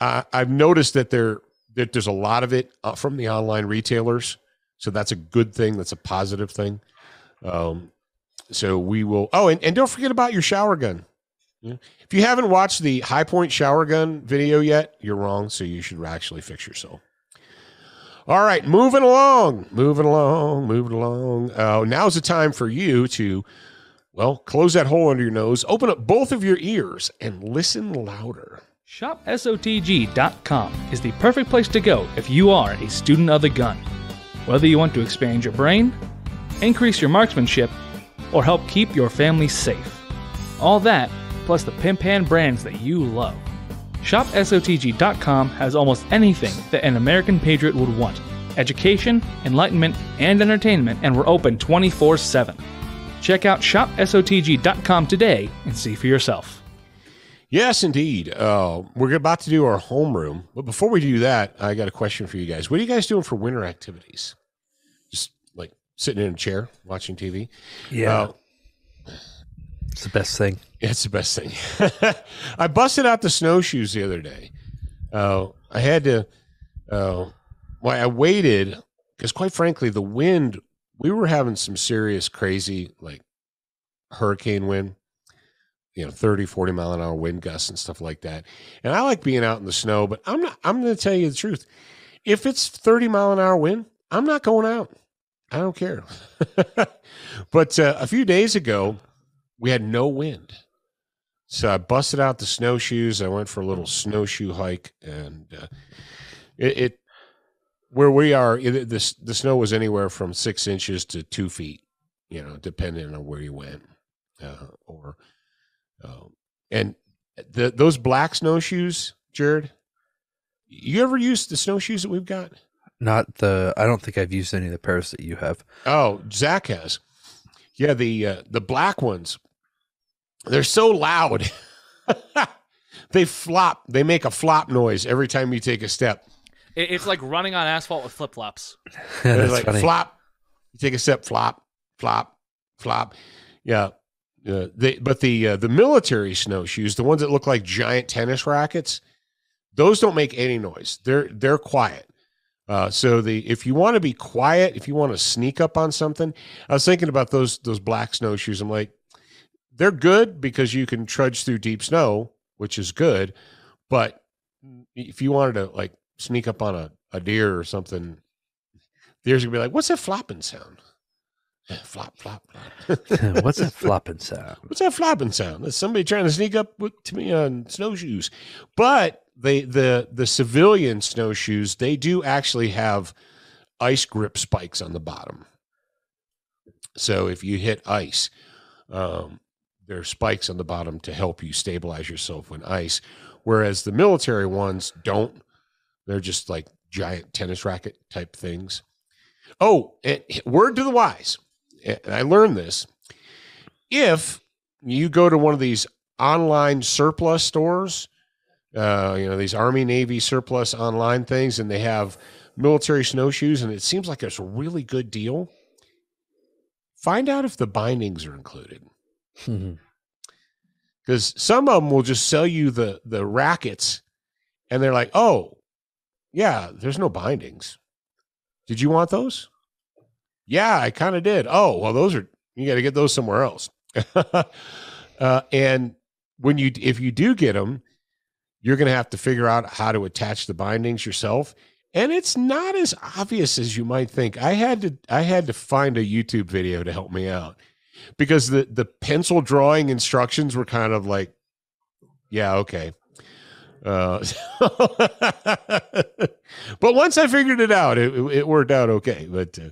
Uh, I've noticed that there that there's a lot of it uh, from the online retailers so that's a good thing. That's a positive thing. Um, so we will. Oh, and, and don't forget about your shower gun. Yeah. If you haven't watched the Hi-Point shower gun video yet, you're wrong. So you should actually fix yourself. All right, moving along, moving along, moving along. Uh, now's the time for you to, well, close that hole under your nose, open up both of your ears, and listen louder. ShopSOTG.com is the perfect place to go if you are a student of the gun. Whether you want to expand your brain, increase your marksmanship, or help keep your family safe. All that, plus the pimp Pimpan brands that you love. ShopSOTG.com has almost anything that an American patriot would want education, enlightenment, and entertainment, and we're open 24 7. Check out ShopSOTG.com today and see for yourself. Yes, indeed. Uh, we're about to do our homeroom, but before we do that, I got a question for you guys. What are you guys doing for winter activities? Just like sitting in a chair watching TV. Yeah, uh, it's the best thing. [LAUGHS] It's the best thing. [LAUGHS] I busted out the snowshoes the other day. Uh, I had to. Uh, well, I waited because, quite frankly, the wind. We were having some serious, crazy, like hurricane wind you know 30 40 mile an hour wind gusts and stuff like that. And i like being out in the snow but i'm not i'm going to tell you the truth. If it's 30 mile an hour wind i'm not going out. I don't care. [LAUGHS] But uh, a few days ago we had no wind. So i busted out the snowshoes. I went for a little snowshoe hike and uh, it, it, where we are it, the, the snow was anywhere from six inches to two feet you know depending on where you went uh, or um, and the, those black snowshoes, Jared, you ever used the snowshoes that we've got? Not the. I don't think I've used any of the pairs that you have. Oh, Zach has. Yeah, the uh, the black ones. They're so loud. [LAUGHS] they flop. They make a flop noise every time you take a step. It's like running on asphalt with flip flops. [LAUGHS] like funny. flop. You take a step, flop, flop, flop. Yeah. Uh, but the uh, the military snowshoes, the ones that look like giant tennis rackets, those don't make any noise. They're they're quiet. Uh, so the if you want to be quiet, if you want to sneak up on something, I was thinking about those those black snowshoes. I'm like, they're good because you can trudge through deep snow, which is good. But if you wanted to like sneak up on a, a deer or something, deer's gonna be like, "What's that flopping sound?" [LAUGHS] flop, flop, flop. [LAUGHS] What's that flopping sound? What's that flopping sound? That's somebody trying to sneak up with, to me on snowshoes. But they the the civilian snowshoes they do actually have ice grip spikes on the bottom. So if you hit ice, um, there are spikes on the bottom to help you stabilize yourself when ice. Whereas the military ones don't. They're just like giant tennis racket type things. Oh, word to the wise. I learned this. If you go to one of these online surplus stores, uh, you know, these Army Navy surplus online things, and they have military snowshoes, and it seems like it's a really good deal. Find out if the bindings are included. Because some of them will just sell you the the rackets, and they're like, "Oh, yeah, there's no bindings. Did you want those? Yeah, I kind of did. Oh, well, those are you got to get those somewhere else. [LAUGHS] uh, and when you if you do get them, you're going to have to figure out how to attach the bindings yourself and it's not as obvious as you might think i had to i had to find a youtube video to help me out because the the pencil drawing instructions were kind of like yeah okay uh, [LAUGHS] but once i figured it out it, it worked out okay but uh,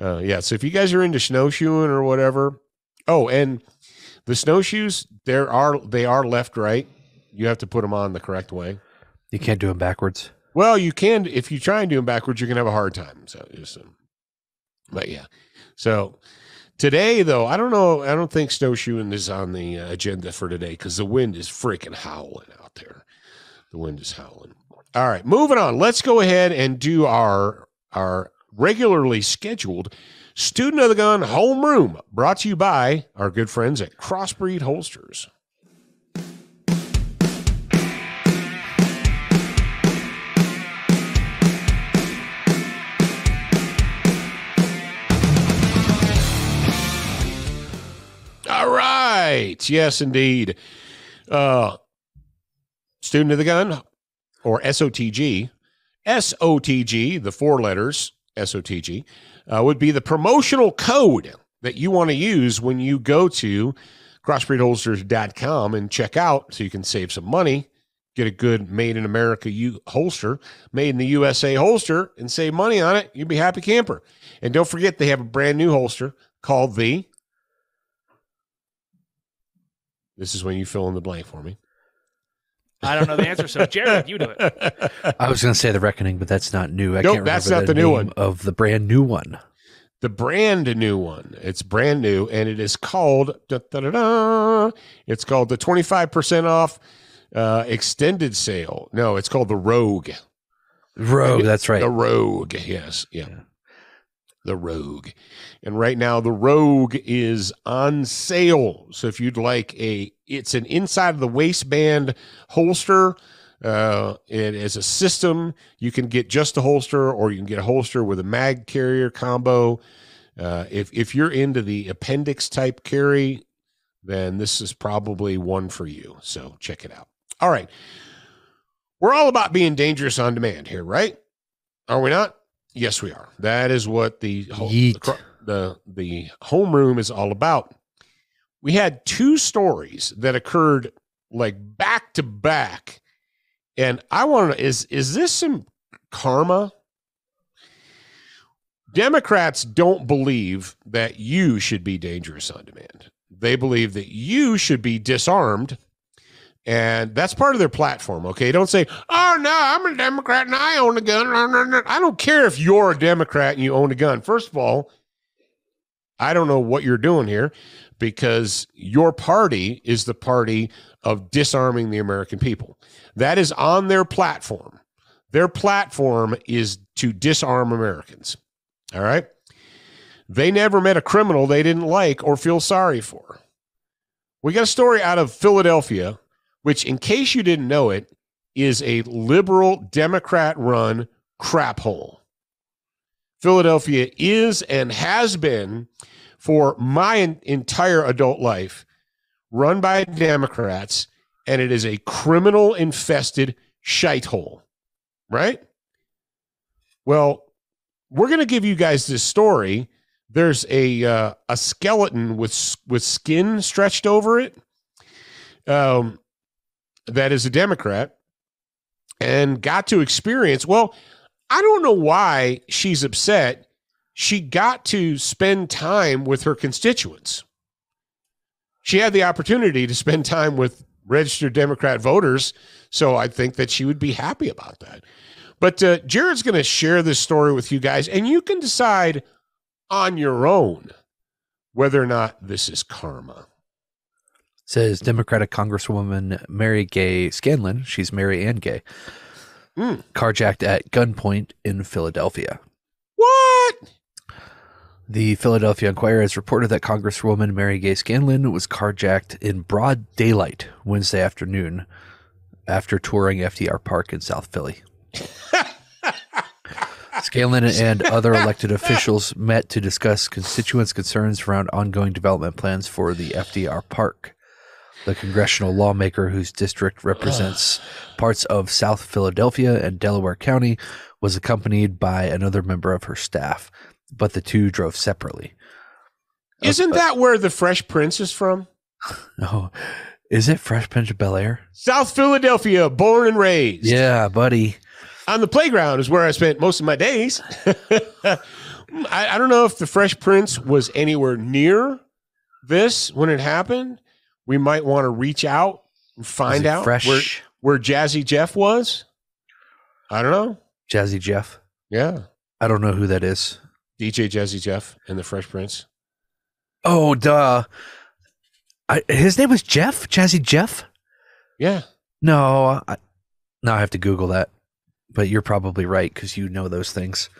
uh, yeah so if you guys are into snowshoeing or whatever oh and the snowshoes there are they are left right you have to put them on the correct way. You can't do them backwards. Well, you can if you try and do them backwards, you're gonna have a hard time. So, just, um, but yeah. So today, though, I don't know. I don't think snowshoeing is on the uh, agenda for today because the wind is freaking howling out there. The wind is howling. All right, moving on. Let's go ahead and do our our regularly scheduled student of the gun homeroom brought to you by our good friends at Crossbreed Holsters. All right. Yes, indeed. Uh, student of the gun or SOTG. SOTG, the four letters, SOTG, uh, would be the promotional code that you want to use when you go to crossbreedholsters.com and check out so you can save some money, get a good made in America U- holster, made in the USA holster, and save money on it. You'd be happy camper. And don't forget, they have a brand new holster called the This is when you fill in the blank for me. I don't know the answer, so Jared, you do it. I was going to say the Reckoning, but that's not new. I Nope, can't that's remember not the new name one. of the brand new one. the brand new one. It's brand new, and it is called. Da, da, da, da, it's called the twenty five percent off uh, extended sale. No, it's called the Rogue. Rogue, that's right. The Rogue. Yes. Yeah. The Rogue. And right now the Rogue is on sale. So if you'd like a it's an inside of the waistband holster. Uh, it is a system. You can get just a holster or you can get a holster with a mag carrier combo. Uh, if if you're into the appendix type carry, then this is probably one for you. So check it out. All right. We're all about being dangerous on demand here, right? Are we not? Yes, we are. That is what the ho- the, the homeroom is all about. We had two stories that occurred like back to back, and I want to is is this some karma? Democrats don't believe that you should be dangerous on demand. They believe that you should be disarmed and that's part of their platform. Okay. Don't say, oh, no, I'm a Democrat and I own a gun. I don't care if you're a Democrat and you own a gun. First of all, I don't know what you're doing here because your party is the party of disarming the American people. That is on their platform. Their platform is to disarm Americans. All right. They never met a criminal they didn't like or feel sorry for. We got a story out of Philadelphia which, in case you didn't know it, is a liberal Democrat run crap hole. Philadelphia is and has been for my entire adult life run by Democrats, and it is a criminal infested shithole, right? Well, we're going to give you guys this story. There's a uh, a skeleton with with skin stretched over it. Um, that is a Democrat, and got to experience. Well, I don't know why she's upset. She got to spend time with her constituents. She had the opportunity to spend time with registered Democrat voters, so I think that she would be happy about that. But uh, Jared's going to share this story with you guys, and you can decide on your own whether or not this is karma. says Democratic Congresswoman Mary Gay Scanlon, she's Mary Ann Gay, Mm. carjacked at gunpoint in Philadelphia. What? The Philadelphia Inquirer has reported that Congresswoman Mary Gay Scanlon was carjacked in broad daylight Wednesday afternoon after touring FDR Park in South Philly. [LAUGHS] Scanlon and other elected officials met to discuss constituents' concerns around ongoing development plans for the FDR Park. The congressional lawmaker whose district represents parts of South Philadelphia and Delaware County was accompanied by another member of her staff, but the two drove separately. Isn't that where the Fresh Prince is from? [LAUGHS] Oh, is it Fresh Prince of Bel Air? South Philadelphia, born and raised. Yeah, buddy. On the playground is where I spent most of my days. [LAUGHS] I, I don't know if the Fresh Prince was anywhere near this when it happened. We might want to reach out and find out fresh? where where Jazzy Jeff was. I don't know. Jazzy Jeff. Yeah, I don't know who that is. DJ Jazzy Jeff and the Fresh Prince. Oh, duh. I, his name was Jeff? Jazzy Jeff? Yeah, No, I, now I have to Google that. But you're probably right because you know those things.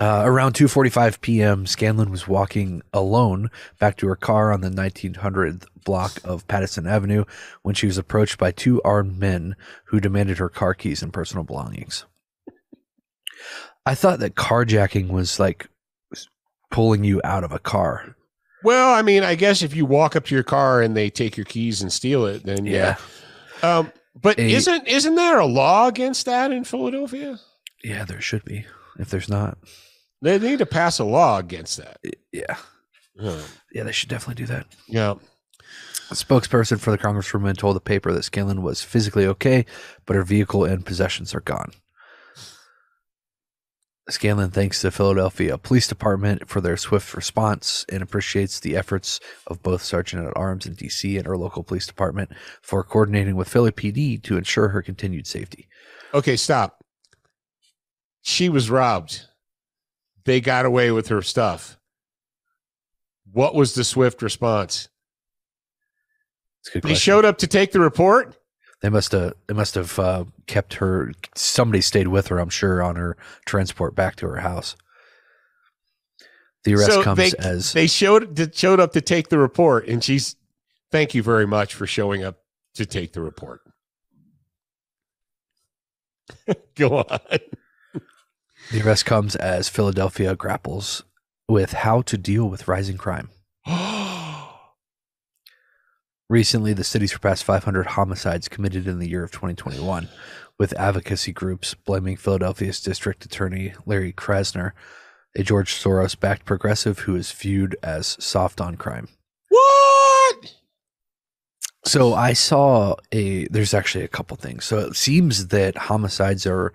Uh, around 2:45 p.m., Scanlon was walking alone back to her car on the 1900th block of Patterson Avenue when she was approached by two armed men who demanded her car keys and personal belongings. I thought that carjacking was like pulling you out of a car. Well, I mean, I guess if you walk up to your car and they take your keys and steal it, then yeah. Um, but isn't isn't there a law against that in Philadelphia? Yeah, there should be. If there's not, They need to pass a law against that. yeah. Yeah. Yeah, they should definitely do that. Yeah. A spokesperson for the congresswoman told the paper that Scanlon was physically okay, but her vehicle and possessions are gone. Scanlon thanks the Philadelphia Police Department for their swift response and appreciates the efforts of both Sergeant at Arms in DC and her local police department for coordinating with Philly PD to ensure her continued safety. Okay, stop. She was robbed. They got away with her stuff. What was the swift response? They question. showed up to take the report. They must have. They must have uh, kept her. Somebody stayed with her. I'm sure on her transport back to her house. The arrest So comes they, as they showed they showed up to take the report, and she's thank you very much for showing up to take the report. [LAUGHS] Go on. The arrest comes as Philadelphia grapples with how to deal with rising crime. [GASPS] Recently, the city surpassed 500 homicides committed in the year of 2021, with advocacy groups blaming Philadelphia's district attorney Larry Krasner, a George Soros backed progressive who is viewed as soft on crime. what? So I saw a there's actually a couple things. So it seems that homicides are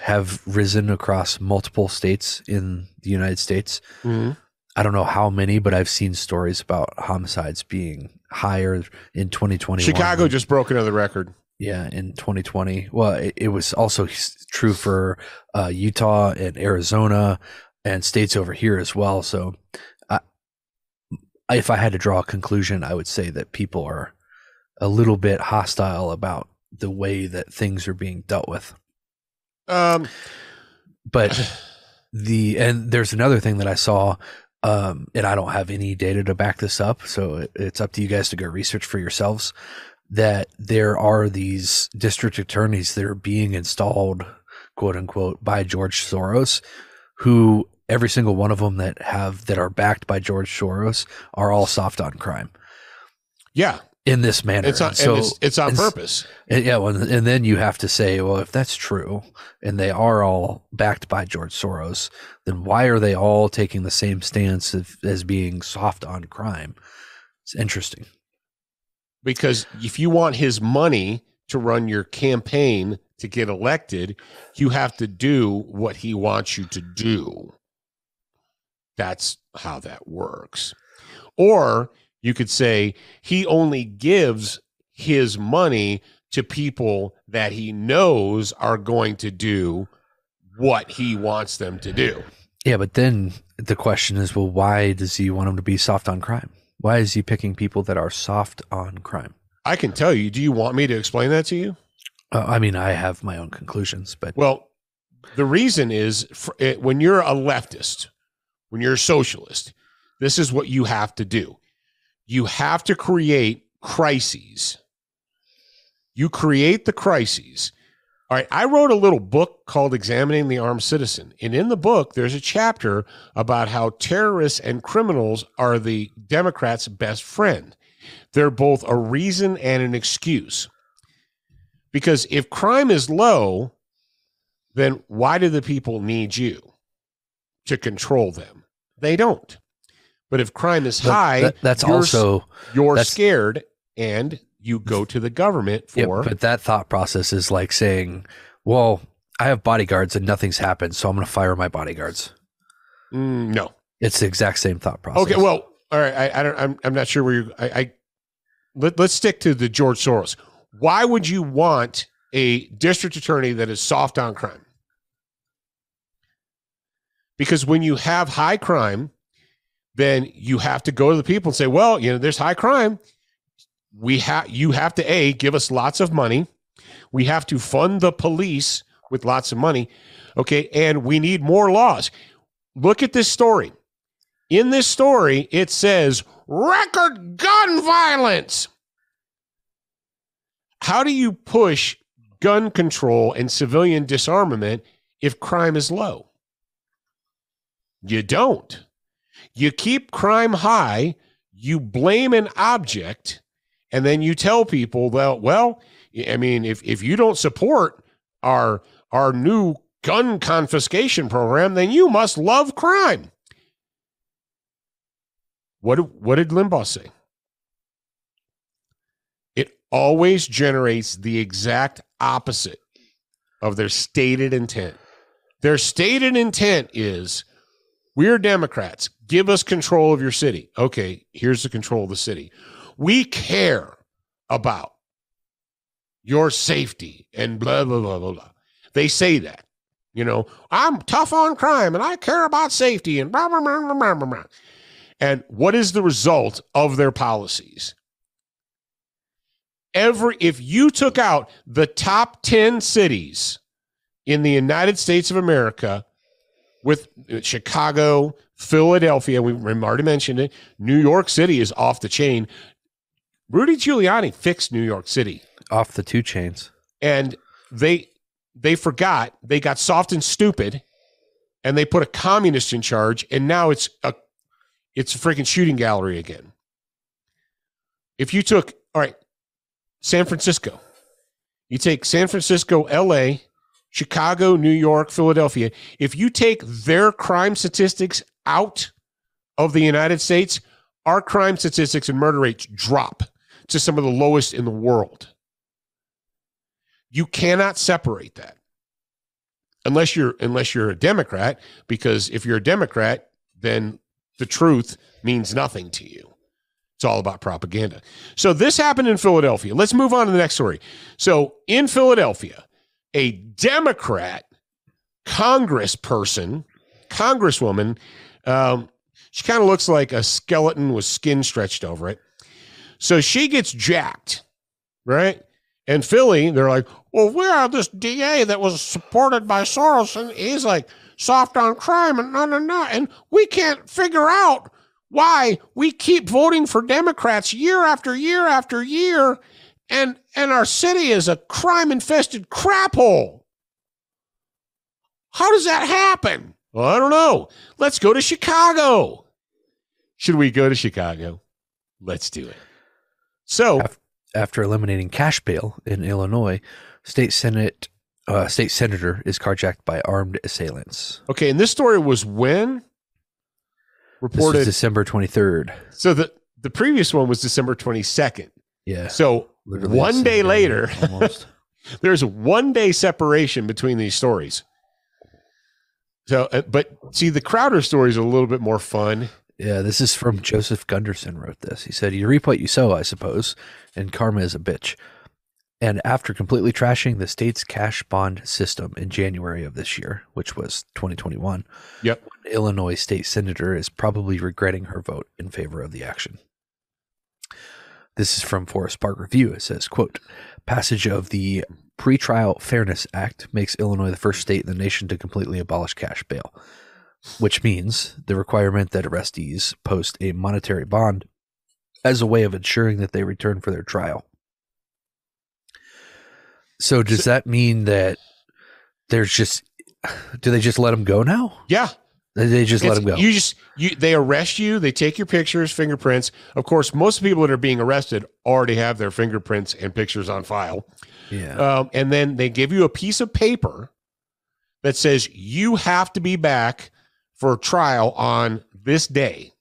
have risen across multiple states in the United States. Mhm. I don't know how many, but I've seen stories about homicides being higher in 2020. Chicago than- just broke another record. yeah, in 2020. Well, it, it was also true for uh, Utah and Arizona and states over here as well. So, I, if I had to draw a conclusion, I would say that people are a little bit hostile about the way that things are being dealt with. Um, But the and there's another thing that I saw. Um, and I don't have any data to back this up, so it, it's up to you guys to go research for yourselves. That there are these district attorneys that are being installed, quote unquote, by George Soros, who every single one of them that have that are backed by George Soros are all soft on crime. yeah, in this manner. It's on, so and it's, it's on purpose. And yeah, well, and then you have to say, well, if that's true, and they are all backed by George Soros, then why are they all taking the same stance of, as being soft on crime? It's interesting. because if you want his money to run your campaign to get elected, you have to do what he wants you to do. That's how that works. Or you could say he only gives his money to people that he knows are going to do what he wants them to do. Yeah, but then the question is, well, why does he want them to be soft on crime? Why is he picking people that are soft on crime? I can tell you. Do you want me to explain that to you? Uh, I mean, I have my own conclusions, but Well, the reason is for, it, when you're a leftist, when you're a socialist, this is what you have to do. You have to create crises. You create the crises. All right, I wrote a little book called Examining the Armed Citizen. And in the book, there's a chapter about how terrorists and criminals are the Democrats' best friend. They're both a reason and an excuse. Because if crime is low, then why do the people need you to control them? They don't. But if crime is but high, that- that's you're, also you're that's- scared and you go to the government yeah, for but that thought process is like saying, well, I have bodyguards and nothing's happened, so I'm going to fire my bodyguards. Mm, no. It's the exact same thought process. Okay, well, all right. I, I don't. I'm. I'm not sure where you. I. I let, let's stick to the George Soros. Why would you want a district attorney that is soft on crime? Because when you have high crime, then you have to go to the people and say, "Well, you know, there's high crime. We have you have to a give us lots of money. We have to fund the police with lots of money. Okay, and we need more laws. Look at this story. In this story, it says record gun violence. How do you push gun control and civilian disarmament if crime is low? You don't. You keep crime high, you blame an object, and then you tell people that, well, I mean, if, if you don't support our our new gun confiscation program, then you must love crime. What what did Limbaugh say? It always generates the exact opposite of their stated intent. Their stated intent is we're Democrats. Give us control of your city. Okay, here's the control of the city. We care about your safety and blah, blah, blah, blah, blah. They say that. You know, I'm tough on crime and I care about safety and blah, blah, blah, blah, blah, blah. And what is the result of their policies? Every if you took out the top 10 cities in the United States of America with uh, Chicago, Philadelphia, we already mentioned it, New York City is off the chain. Rudy Giuliani fixed New York City off the two chains. and they they forgot they got soft and stupid and they put a communist in charge and now it's a it's a freaking shooting gallery again if you took all right san francisco you take san francisco la chicago new york philadelphia if you take their crime statistics out of the united states our crime statistics and murder rates drop to some of the lowest in the world. You cannot separate that unless you're unless you're a democrat because if you're a democrat then the truth means nothing to you. It's all about propaganda. So this happened in philadelphia. Let's move on to the next story. So in philadelphia a democrat congressperson congresswoman um, she kind of looks like a skeleton with skin stretched over it so she gets jacked right and Philly, they're like, well, we have this DA that was supported by Soros, and he's like soft on crime, and no, no, no. And we can't figure out why we keep voting for Democrats year after year after year, and and our city is a crime infested crap hole. How does that happen? Well, I don't know. Let's go to Chicago. Should we go to Chicago? Let's do it. So After eliminating cash bail in Illinois, state senate uh, state senator is carjacked by armed assailants. okay, and this story was when This reported. December 23rd. so the the previous one was December twenty second. Yeah. So literally one day later, [LAUGHS] almost. [LAUGHS] there's one day separation between these stories. So, uh, but see, the Crowder story is a little bit more fun. Yeah, this is from Joseph Gunderson wrote this. He said, You reap what you sow, I suppose, and karma is a bitch. And after completely trashing the state's cash bond system in January of this year, which was 2021, Yep. Illinois state senator is probably regretting her vote in favor of the action. This is from Forest Park Review. It says, quote, passage of the Pretrial Fairness Act makes Illinois the first state in the nation to completely abolish cash bail, which means the requirement that arrestees post a monetary bond as a way of ensuring that they return for their trial. So does that mean that there's just do they just let them go now? Yeah. They just let It's- them go. You just you they arrest you. They take your pictures, fingerprints. Of course, most people that are being arrested already have their fingerprints and pictures on file. yeah. Um, and then they give you a piece of paper that says you have to be back for trial on this day,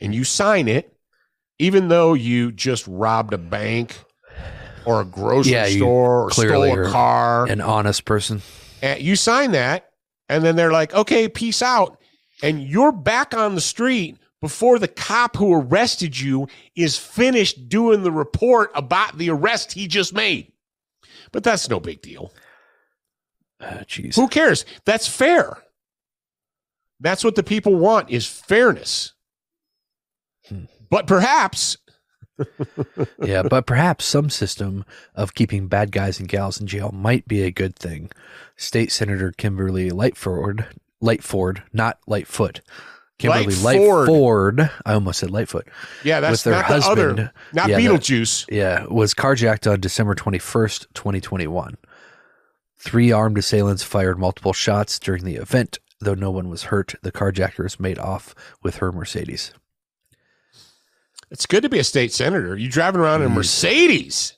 and you sign it, even though you just robbed a bank or a grocery Yeah, store or clearly stole a car. An honest person. And you sign that, and then they're like, okay, peace out. And you're back on the street before the cop who arrested you is finished doing the report about the arrest he just made. But that's no big deal. Uh, Jeez. Who cares? That's fair. That's what the people want is fairness. Hmm. But perhaps [LAUGHS] yeah, but perhaps some system of keeping bad guys and gals in jail might be a good thing. State Senator Kimberly Lightford, Lightford, not Lightfoot. Kimberly Lightford. Lightford. I almost said Lightfoot. yeah, that's with their not the other, husband. not Yeah, Beetlejuice. Yeah, was carjacked on December 21st, 2021. Three armed assailants fired multiple shots during the event. Though no one was hurt, the carjackers made off with her Mercedes. It's good to be a state senator. You driving around in a Mm. Mercedes.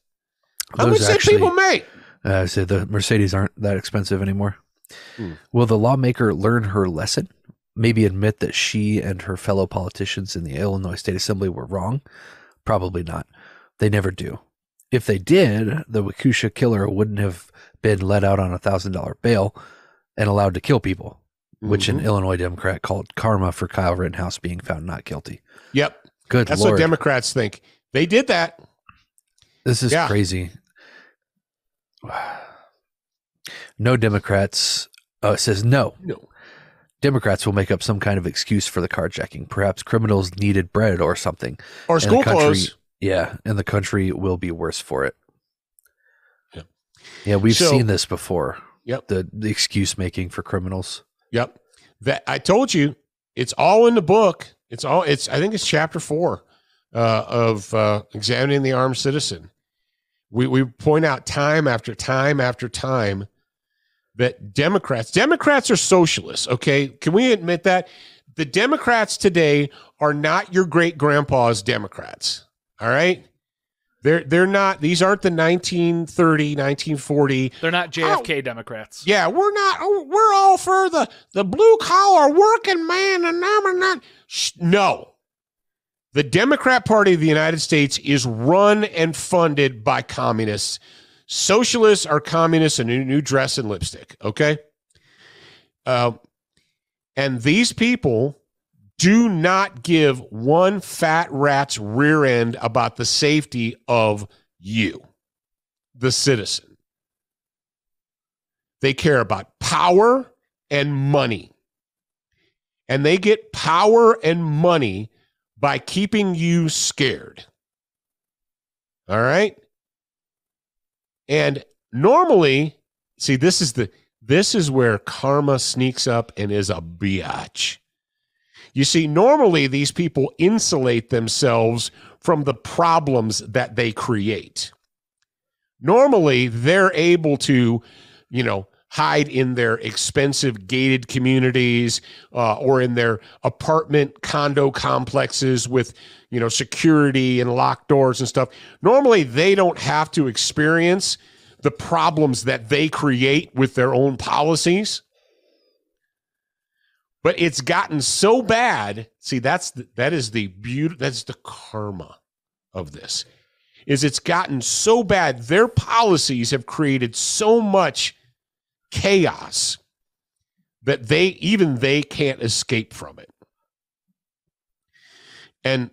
How Those much actually- people make? Uh, so the Mercedes aren't that expensive anymore. Hmm. Will the lawmaker learn her lesson? Maybe admit that she and her fellow politicians in the Illinois State Assembly were wrong? Probably not. They never do. If they did, the Waukesha killer wouldn't have been let out on a thousand dollar bail and allowed to kill people, which Mhm. an Illinois Democrat called karma for Kyle Rittenhouse being found not guilty. Yep. Good That's lord, what Democrats think. They did that. this is Yeah. crazy. [SIGHS] No Democrats uh, says no. No. Democrats will make up some kind of excuse for the carjacking. Perhaps criminals needed bread or something. Or And school country- clothes. Yeah, and the country will be worse for it. Yep. Yeah, we've So- seen this before. Yep. The, the excuse making for criminals. Yep. That I told you, it's all in the book. It's all. It's. I think it's chapter four uh, of uh, examining the armed citizen. We we point out time after time after time that Democrats Democrats are socialists. Okay, can we admit that the Democrats today are not your great grandpa's Democrats? All right. They're they're not. These aren't the 1930, 1940 They're not JFK Democrats. yeah, we're not. oh, We're all for the the blue collar working man, and I'm not. Sh- No, the Democrat Party of the United States is run and funded by communists. Socialists are communists in a new dress and lipstick. Okay, uh, and these people do not give one fat rat's rear end about the safety of you, the citizen. They care about power and money. And they get power and money by keeping you scared. All right? And normally, see this is the this is where karma sneaks up and is a biatch. You see, normally these people insulate themselves from the problems that they create. Normally, they're able to, you know, hide in their expensive gated communities uh, or in their apartment condo complexes with you know security and locked doors and stuff. Normally they don't have to experience the problems that they create with their own policies. But it's gotten so bad. See that's the, that is the beauty that's the karma of this is it's gotten so bad. Their policies have created so much chaos that they even they can't escape from it. And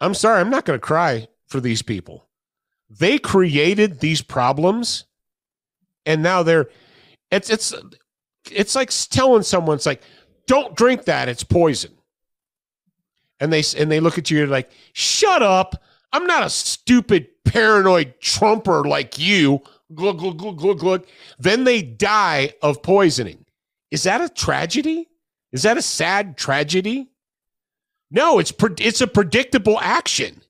I'm sorry, I'm not going to cry for these people. They created these problems and now they're it's it's it's like telling someone it's like don't drink that, it's poison. And they and they look at you like, "Shut up. I'm not a stupid paranoid trumper like you." Glug, glug, glug, glug, glug. Then they die of poisoning. Is that a tragedy? Is that a sad tragedy? No, it's pre- it's a predictable action.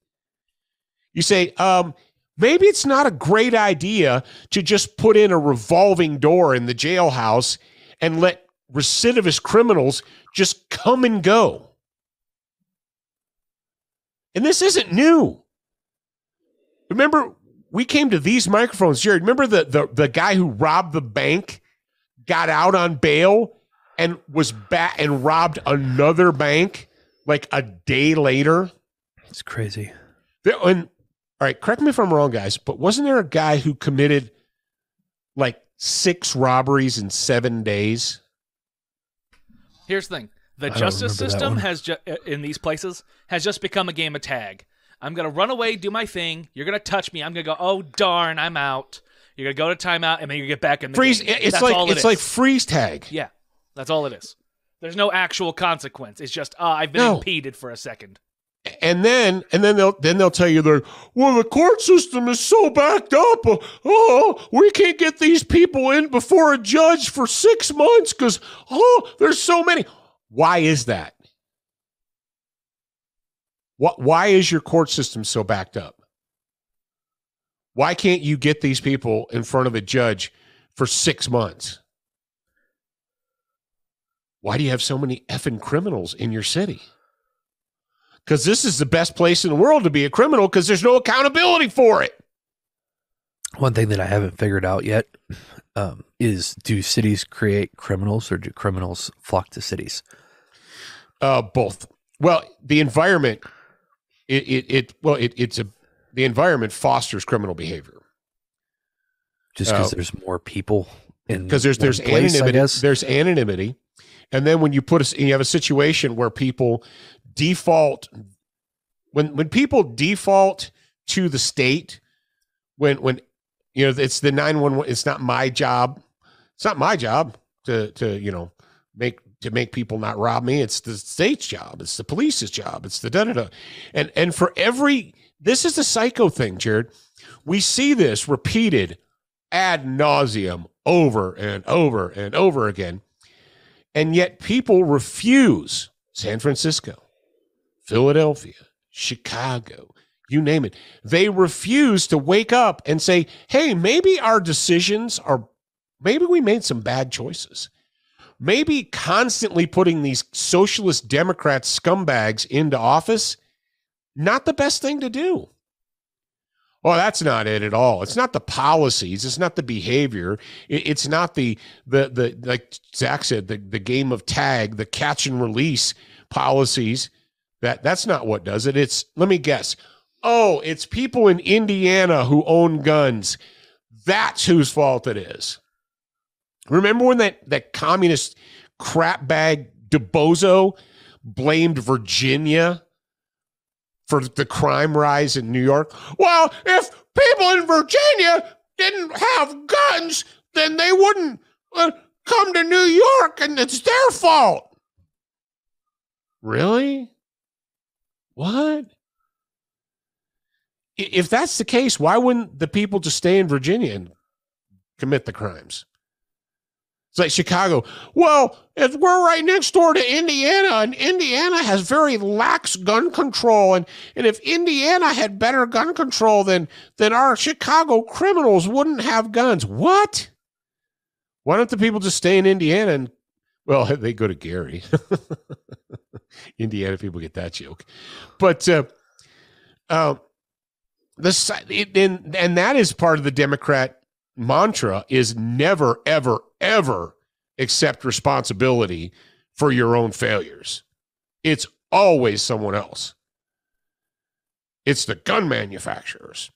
You say, um, maybe it's not a great idea to just put in a revolving door in the jailhouse and let recidivist criminals just come and go. And this isn't new. Remember we came to these microphones, Jared. Remember the, the the guy who robbed the bank, got out on bail, and was back and robbed another bank like a day later. It's crazy. There, and all right, correct me if I'm wrong, guys, but wasn't there a guy who committed like six robberies in seven days? Here's the thing: the justice system has ju- uh, in these places has just become a game of tag. I'm gonna run away, do my thing. You're gonna touch me. I'm gonna go. Oh darn, I'm out. You're gonna go to timeout, and then you get back in the freeze. Game. It's that's like it's like freeze tag. Yeah, that's all it is. There's no actual consequence. It's just uh, I've been no. impeded for a second. And then and then they'll then they'll tell you they're well the court system is so backed up. Uh, oh, we can't get these people in before a judge for six months because oh there's so many. Why is that? What, why is your court system so backed up? Why can't you get these people in front of a judge for six months? Why do you have so many effing criminals in your city? Because this is the best place in the world to be a criminal because there's no accountability for it. One thing that I haven't figured out yet um, is do cities create criminals or do criminals flock to cities? Uh, both. Well, the environment it it, it well it, it's a the environment fosters criminal behavior. Just because uh, there's more people because there's there's place, anonymity there's anonymity, and then when you put a, you have a situation where people default when when people default to the state when when you know it's the 911 it's not my job it's not my job to to you know make to make people not rob me. It's the state's job. It's the police's job. It's the da da da. And and for every this is the psycho thing, Jared. We see this repeated ad nauseum over and over and over again. And yet people refuse San Francisco, Philadelphia, Chicago, you name it. They refuse to wake up and say, hey, maybe our decisions are, maybe we made some bad choices maybe constantly putting these socialist Democrat scumbags into office, not the best thing to do. Well, that's not it at all. It's not the policies. It's not the behavior. It's not the the the like Zach said the the game of tag, the catch and release policies. That that's not what does it. It's let me guess. Oh, it's people in Indiana who own guns. That's whose fault it is. Remember when that, that communist crapbag DeBozo blamed Virginia for the crime rise in New York? Well, if people in Virginia didn't have guns, then they wouldn't uh, come to New York and it's their fault. Really? What? If that's the case, why wouldn't the people just stay in Virginia and commit the crimes? It's like Chicago. Well, if we're right next door to Indiana, and Indiana has very lax gun control, and, and if Indiana had better gun control, then then our Chicago criminals wouldn't have guns. What? Why don't the people just stay in Indiana and well, [LAUGHS] they go to Gary. [LAUGHS] Indiana people get that joke, but uh, uh, the and and that is part of the Democrat mantra is never ever ever accept responsibility for your own failures. It's always someone else. It's the gun manufacturers.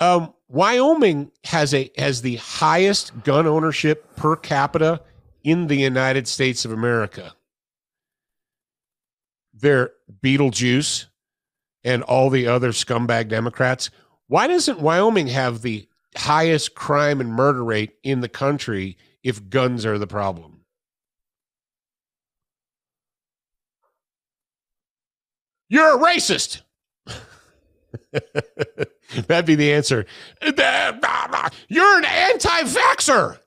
Um, Wyoming has a has the highest gun ownership per capita in the United States of America. They're Beetlejuice and all the other scumbag Democrats. Why doesn't Wyoming have the highest crime and murder rate in the country if guns are the problem? You're a racist. [LAUGHS] That'd be the answer. You're an anti vaxxer.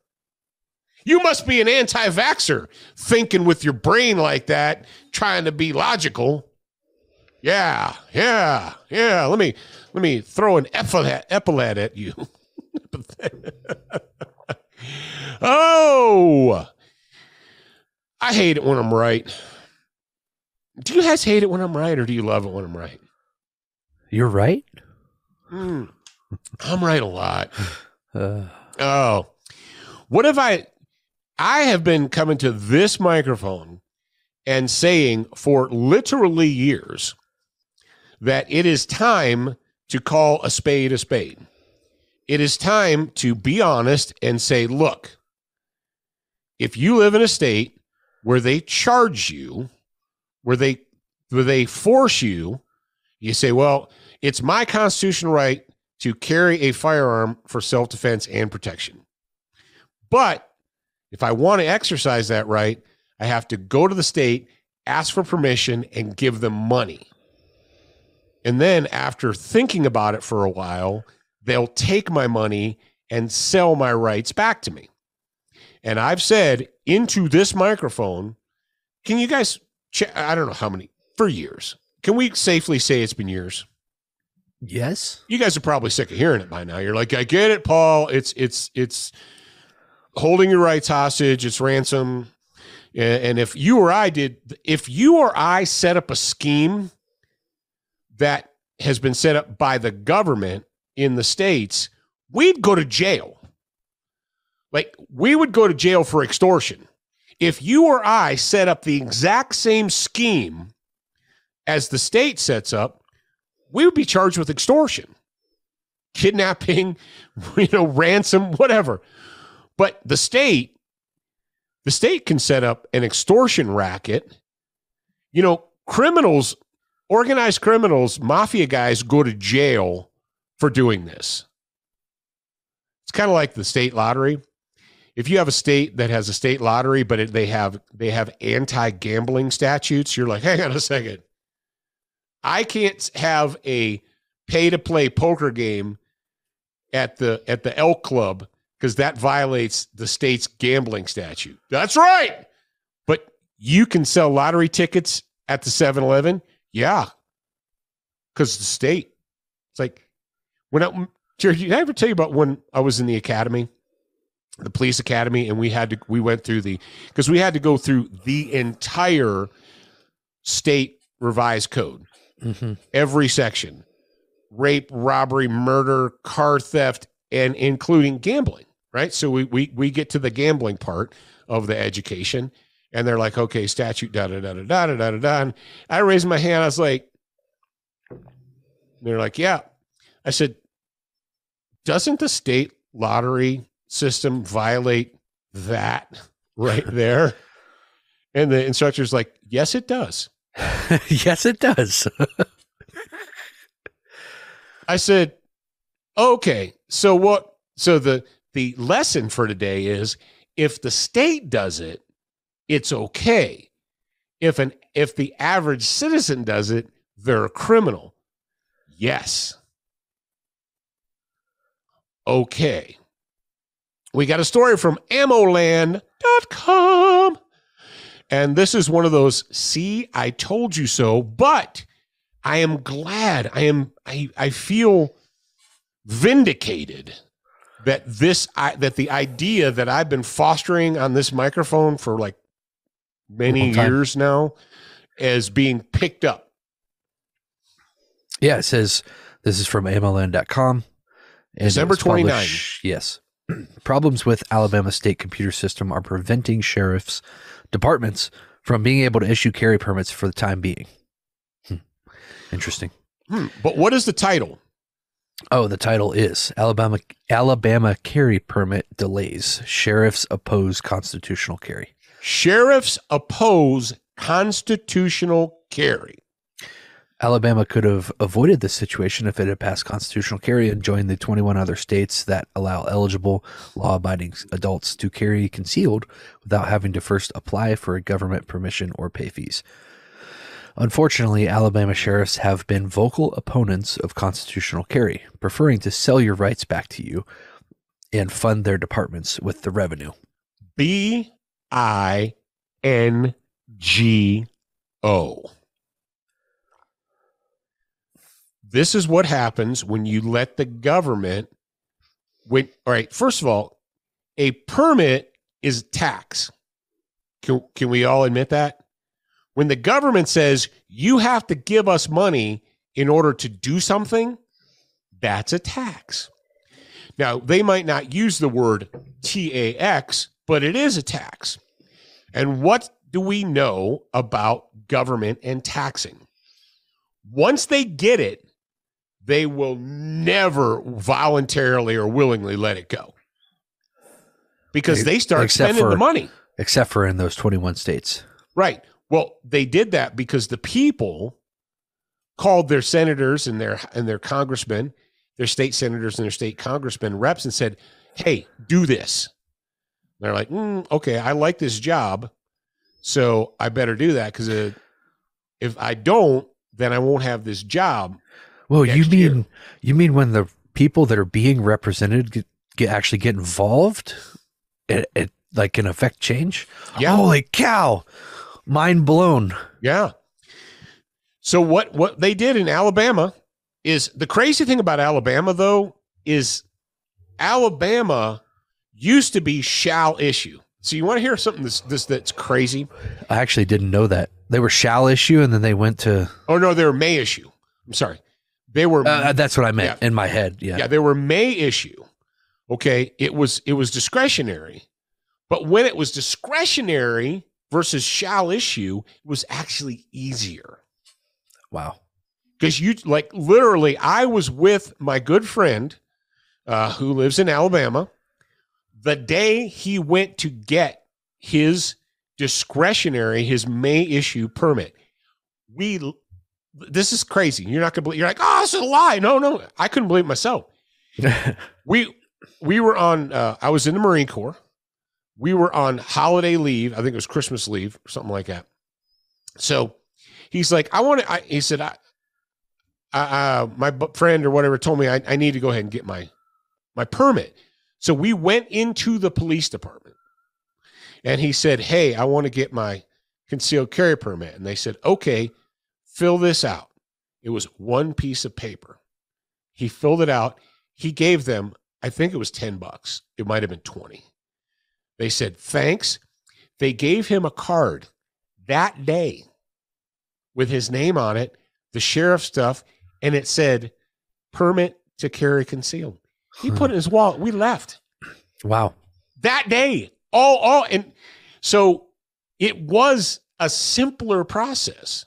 You must be an anti vaxxer thinking with your brain like that, trying to be logical. Yeah, yeah, yeah. Let me let me throw an epaulet, epaulet at you. [LAUGHS] [LAUGHS] oh, I hate it when I'm right. Do you guys hate it when I'm right, or do you love it when I'm right? You're right. Mm, I'm right a lot. [SIGHS] Uh. Oh, what if I? I have been coming to this microphone and saying for literally years that it is time to call a spade a spade. It is time to be honest and say, look, if you live in a state where they charge you where they where they force you, you say, well, it's my constitutional right to carry a firearm for self-defense and protection. But if I want to exercise that right, I have to go to the state, ask for permission, and give them money. And then after thinking about it for a while, they'll take my money and sell my rights back to me. And I've said into this microphone, can you guys I don't know how many for years. Can we safely say it's been years? Yes. You guys are probably sick of hearing it by now. You're like, I get it, Paul. It's it's it's holding your rights hostage. It's ransom. And if you or I did, if you or I set up a scheme that has been set up by the government in the states, we'd go to jail. Like we would go to jail for extortion. If you or I set up the exact same scheme as the state sets up, we would be charged with extortion, kidnapping, [LAUGHS] you know, ransom, whatever. But the state, the state can set up an extortion racket. You know, criminals, organized criminals, mafia guys go to jail for doing this. It's kind of like the state lottery if you have a state that has a state lottery, but it, they have they have anti gambling statutes, you're like, [LAUGHS] hang on a second, I can't have a pay to play poker game at the at the Elk Club because that violates the state's gambling statute. That's right. But you can sell lottery tickets at the 7-Eleven. Yeah. Because the state. It's like when I Jared, did I ever tell you about when I was in the academy? the police academy and we had to we went through the because we had to go through the entire state revised code. Mm-hmm. every section. Rape robbery murder car theft and including gambling right? So we we, we get to the gambling part of the education and they're like okay statute da da da da da da da da. And i raised my hand. I was like they're like yeah. I said doesn't the state lottery system violate that right there? And the instructor's like, yes, it does. [LAUGHS] yes, it does. [LAUGHS] I said, okay, so what? So the the lesson for today is if the state does it, it's okay. If an if the average citizen does it, they're a criminal. Yes. Okay. We got a story from ammoland.com. And this is one of those, see, I told you so, but I am glad. I am I I feel vindicated that this I, that the idea that I've been fostering on this microphone for like many years now as being picked up. Yeah, it says this is from ammoland.com. December 29. Yes. [CLEARS THROAT] Problems with Alabama state computer system are preventing sheriffs departments from being able to issue carry permits for the time being. Hmm. Interesting. Hmm. But what is the title? Oh, the title is Alabama Alabama carry permit delays. Sheriffs oppose constitutional carry. Sheriffs oppose constitutional carry. Alabama could have avoided this situation if it had passed constitutional carry and joined the 21 other states that allow eligible law abiding adults to carry concealed without having to first apply for a government permission or pay fees. Unfortunately, Alabama sheriffs have been vocal opponents of constitutional carry, preferring to sell your rights back to you and fund their departments with the revenue. B I N G O. This is what happens when you let the government when all right, first of all, a permit is tax. Can, can we all admit that? When the government says you have to give us money in order to do something, that's a tax. Now, they might not use the word TAX, but it is a tax. And what do we know about government and taxing? Once they get it, they will never voluntarily or willingly let it go because they start spending for, the money. Except for in those 21 states. Right. Well, they did that because the people called their senators and their and their congressmen, their state senators and their state congressmen reps and said, "Hey, do this." They're like, mm, "Okay, I like this job, so I better do that because uh, if I don't, then I won't have this job." Well, you mean year. you mean when the people that are being represented get, get actually get involved, it, it like can affect change? Yeah. Holy cow! mind blown. Yeah. So what what they did in Alabama is the crazy thing about Alabama though is Alabama used to be shall issue. So you want to hear something that's this that's crazy? I actually didn't know that. They were shall issue and then they went to Oh no, they were may issue. I'm sorry. They were uh, that's what I meant yeah. in my head. Yeah. Yeah, they were may issue. Okay, it was it was discretionary. But when it was discretionary, versus shall issue it was actually easier. Wow. Because you like literally, I was with my good friend uh, who lives in Alabama the day he went to get his discretionary, his May issue permit. We, this is crazy. You're not gonna believe. You're like, oh, this is a lie. No, no, I couldn't believe it myself. [LAUGHS] we we were on. Uh, I was in the Marine Corps we were on holiday leave. I think it was Christmas leave or something like that. So he's like, I want to, he said, I, uh, my friend or whatever told me I, I need to go ahead and get my, my permit. So we went into the police department and he said, Hey, I want to get my concealed carry permit. And they said, Okay, fill this out. It was one piece of paper. He filled it out. He gave them, I think it was 10 bucks. It might have been 20. They said, thanks. They gave him a card that day with his name on it, the sheriff stuff, and it said, permit to carry concealed. He put it in his wallet. We left. Wow. That day. All, all, and so it was a simpler process.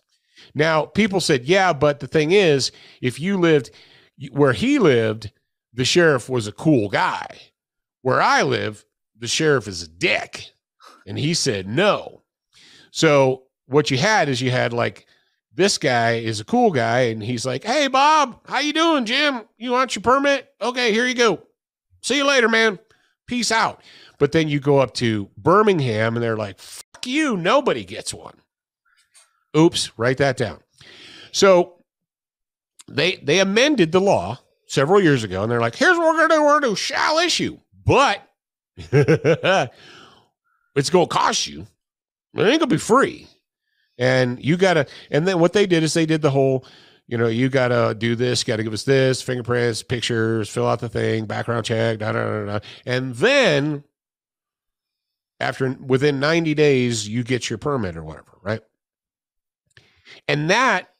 Now, people said, yeah, but the thing is, if you lived where he lived, the sheriff was a cool guy. Where I live, the sheriff is a dick. And he said no. So what you had is you had like this guy is a cool guy and he's like, "Hey Bob, how you doing, Jim? You want your permit? Okay, here you go. See you later, man. Peace out." But then you go up to Birmingham and they're like, "Fuck you, nobody gets one." Oops, write that down. So they they amended the law several years ago and they're like, "Here's what we're to do. We're to do shall issue." But [LAUGHS] it's to cost you. It ain't to be free. And you got to, and then what they did is they did the whole, you know, you got to do this, got to give us this, fingerprints, pictures, fill out the thing, background check, da, da, da, da. And then after within 90 days, you get your permit or whatever, right? And that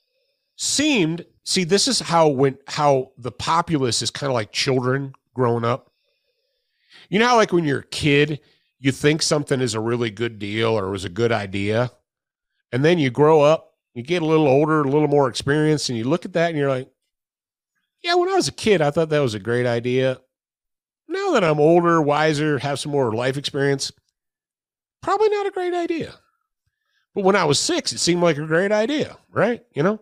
seemed, see, this is how when how the populace is kind of like children growing up. You know how like when you're a kid, you think something is a really good deal or was a good idea, and then you grow up you get a little older, a little more experience, and you look at that and you're like, yeah, when I was a kid, I thought that was a great idea. Now that I'm older, wiser, have some more life experience, probably not a great idea. When I was six, it seemed like a great idea, right? You know,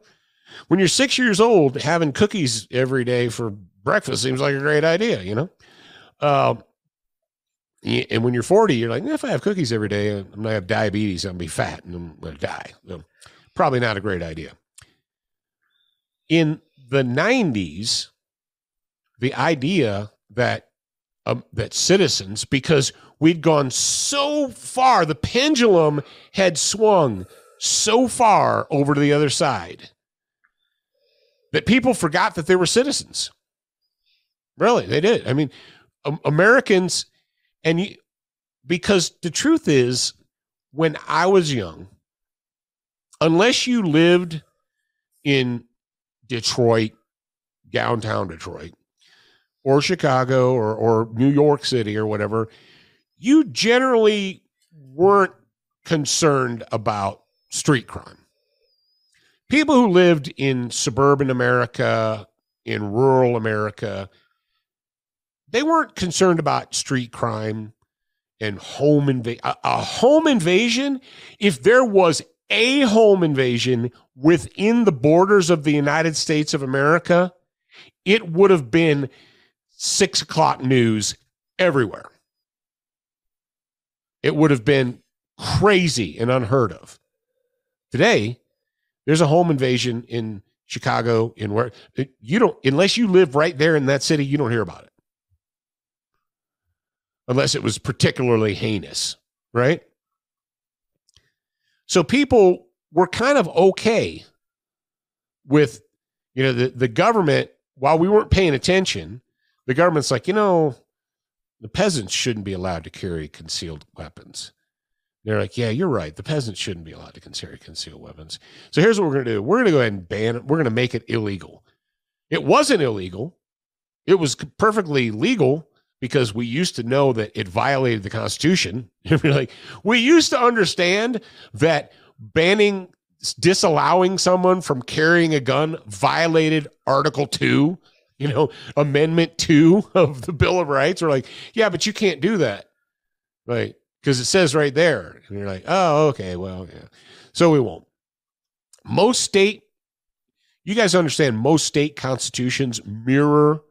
when you're six years old, having cookies every day for breakfast seems like a great idea, you know? Um, and when you're 40, you're like, if I have cookies every day, I'm going to have diabetes, I'm going to be fat and I'm going to die. Probably not a great idea. In the 90s, the idea that um, that citizens, because we'd gone so far, the pendulum had swung so far over to the other side that people forgot that they were citizens. Really, they did. I mean, Americans, and you, because the truth is, when I was young, unless you lived in Detroit, downtown Detroit, or Chicago or, or New York City or whatever, you generally weren't concerned about street crime. People who lived in suburban America, in rural America, they weren't concerned about street crime and home invasion. A, a home invasion, if there was a home invasion within the borders of the United States of America, it would have been six o'clock news everywhere. It would have been crazy and unheard of. Today, there's a home invasion in Chicago, in where you don't, unless you live right there in that city, you don't hear about it. Unless it was particularly heinous, right? So people were kind of okay with, you know, the, the government, while we weren't paying attention, the government's like, you know, the peasants shouldn't be allowed to carry concealed weapons. They're like, yeah, you're right. The peasants shouldn't be allowed to carry concealed weapons. So here's what we're going to do. We're going to go ahead and ban it. We're going to make it illegal. It wasn't illegal. It was perfectly legal because we used to know that it violated the Constitution. [LAUGHS] like we used to understand that banning, disallowing someone from carrying a gun violated Article Two, [LAUGHS] you know, Amendment Two of the Bill of Rights. We're like, yeah, but you can't do that, right? Because it says right there, and you're like, oh, okay, well, yeah. So we won't. Most state, you guys understand, most state constitutions mirror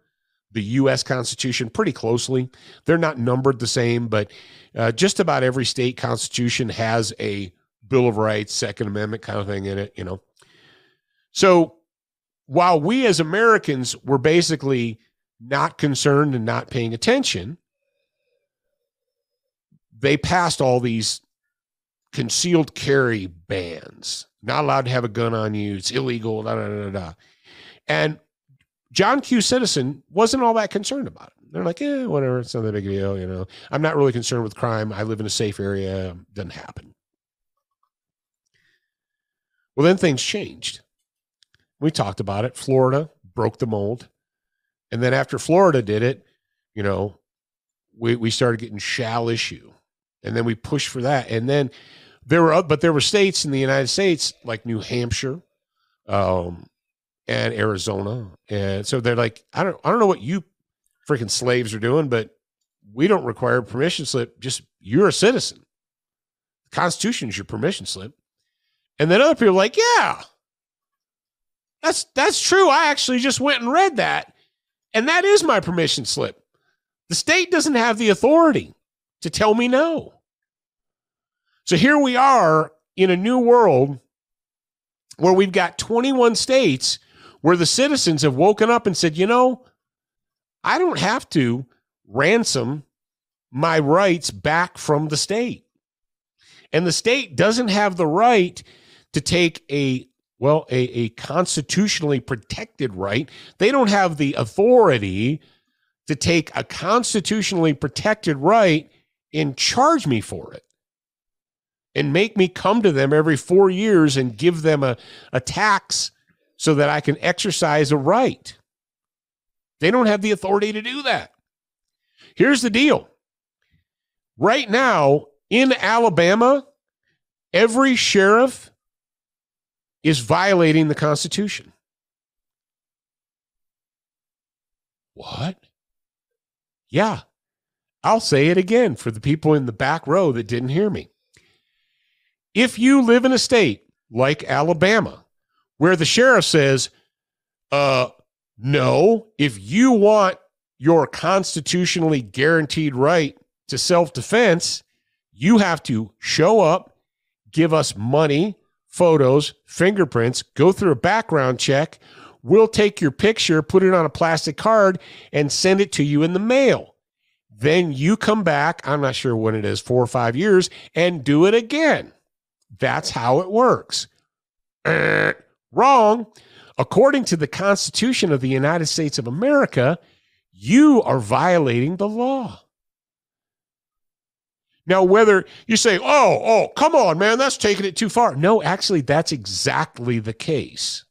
the U.S. Constitution pretty closely. They're not numbered the same, but uh, just about every state constitution has a Bill of Rights, Second Amendment kind of thing in it, you know. So while we as Americans were basically not concerned and not paying attention, they passed all these concealed carry bans. Not allowed to have a gun on you. It's illegal. Da, da, da, da. And John Q. Citizen wasn't all that concerned about it. They're like, yeah, whatever. It's not that big a deal. You know, I'm not really concerned with crime. I live in a safe area. Doesn't happen. Well, then things changed. We talked about it. Florida broke the mold. And then after Florida did it, you know, we, we started getting shall issue. And then we pushed for that. And then there were, but there were states in the United States like New Hampshire, um, and Arizona. And so they're like, I don't I don't know what you freaking slaves are doing, but we don't require permission slip. Just you're a citizen. The Constitution is your permission slip. And then other people like, yeah, that's that's true. I actually just went and read that. And that is my permission slip. The state doesn't have the authority to tell me no. So here we are in a new world where we've got 21 states where the citizens have woken up and said, you know, I don't have to ransom my rights back from the state. And the state doesn't have the right to take a Well, a, a constitutionally protected right. They don't have the authority to take a constitutionally protected right and charge me for it and make me come to them every four years and give them a, a tax so that I can exercise a right. They don't have the authority to do that. Here's the deal right now in Alabama, every sheriff is violating the Constitution. What? Yeah. I'll say it again for the people in the back row that didn't hear me. If you live in a state like Alabama, where the sheriff says, uh, no, if you want your constitutionally guaranteed right to self defense, you have to show up, give us money, photos, fingerprints, go through a background check. We'll take your picture, put it on a plastic card, and send it to you in the mail. Then you come back, I'm not sure when it is, four or five years, and do it again. That's how it works. [CLEARS THROAT] Wrong. According to the Constitution of the United States of America, you are violating the law. Now, whether you say, oh, oh, come on, man, that's taking it too far. No, actually, that's exactly the case.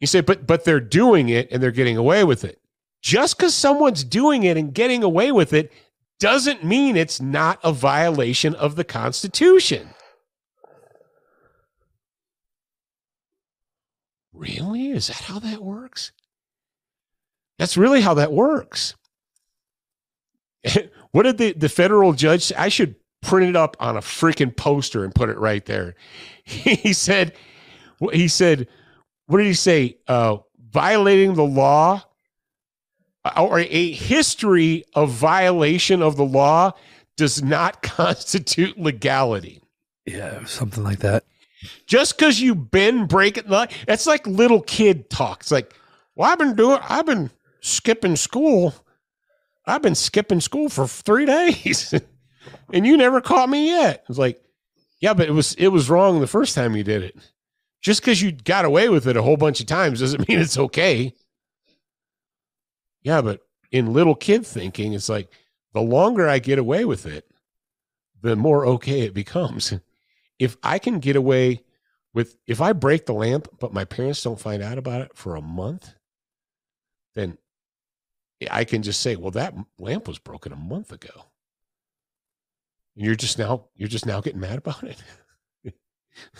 You say, but but they're doing it and they're getting away with it. Just because someone's doing it and getting away with it doesn't mean it's not a violation of the Constitution. Really? Is that how that works? That's really how that works. [LAUGHS] what did the, the federal judge say? I should print it up on a freaking poster and put it right there. [LAUGHS] he said, he said, what did he say? Uh, violating the law uh, or a history of violation of the law does not [LAUGHS] constitute legality. Yeah, something like that. Just because you've been breaking the, it's like little kid talk. It's like, well, I've been doing, I've been skipping school. I've been skipping school for three [LAUGHS] days, and you never caught me yet. It's like, yeah, but it was it was wrong the first time you did it. Just because you got away with it a whole bunch of times doesn't [LAUGHS] mean it's okay. Yeah, but in little kid thinking, it's like the longer I get away with it, the more okay it becomes if I can get away with if I break the lamp, but my parents don't find out about it for a month, then I can just say, well, that lamp was broken a month ago. And you're just now you're just now getting mad about it.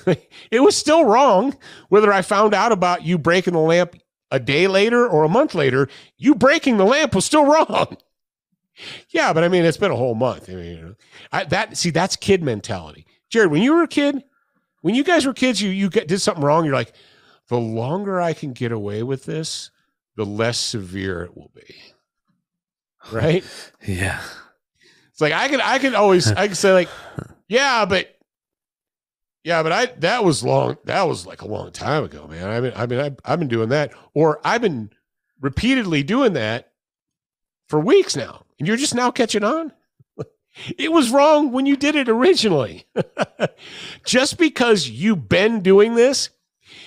[LAUGHS] it was still wrong whether I found out about you breaking the lamp a day later or a month later. You breaking the lamp was still [LAUGHS] wrong. yeah, but I mean, it's been a whole month. I mean, I, that see, that's kid mentality. Jared, when you were a kid, when you guys were kids, you you get, did something wrong. You're like, the longer I can get away with this, the less severe it will be. [LAUGHS] Right? yeah. It's like I can I can always I can say like, yeah, but yeah, but I that was long. That was like a long time ago, man. I mean, I mean, I, I've been doing that, or I've been repeatedly doing that for weeks now, and you're just now catching on. [LAUGHS] It was wrong when you did it originally. [LAUGHS] Just because you've been doing this,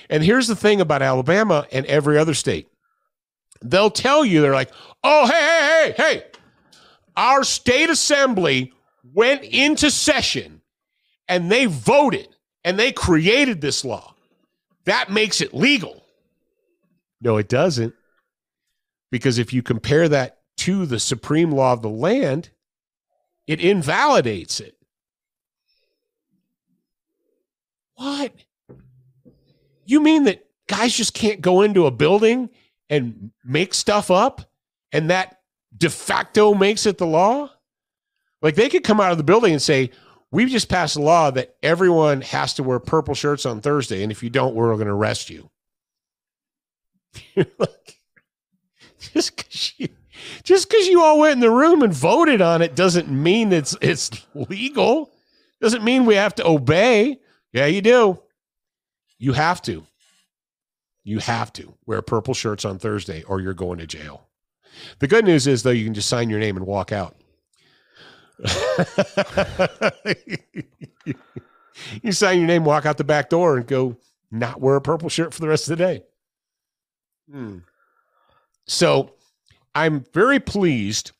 and here's the thing about Alabama and every other state they'll tell you, they're like, oh, hey, hey, hey, hey, our state assembly went into session and they voted and they created this law. That makes it legal. No, it doesn't. Because if you compare that to the supreme law of the land, it invalidates it. What? You mean that guys just can't go into a building and make stuff up and that de facto makes it the law? Like they could come out of the building and say, We've just passed a law that everyone has to wear purple shirts on Thursday. And if you don't, we're going to arrest you. [LAUGHS] just because you just because you all went in the room and voted on it doesn't mean it's it's legal. Doesn't mean we have to obey. Yeah, you do. You have to. You have to wear purple shirts on Thursday or you're going to jail. The good news is though you can just sign your name and walk out. [LAUGHS] you sign your name, walk out the back door and go not wear a purple shirt for the rest of the day. Hmm. So I'm very pleased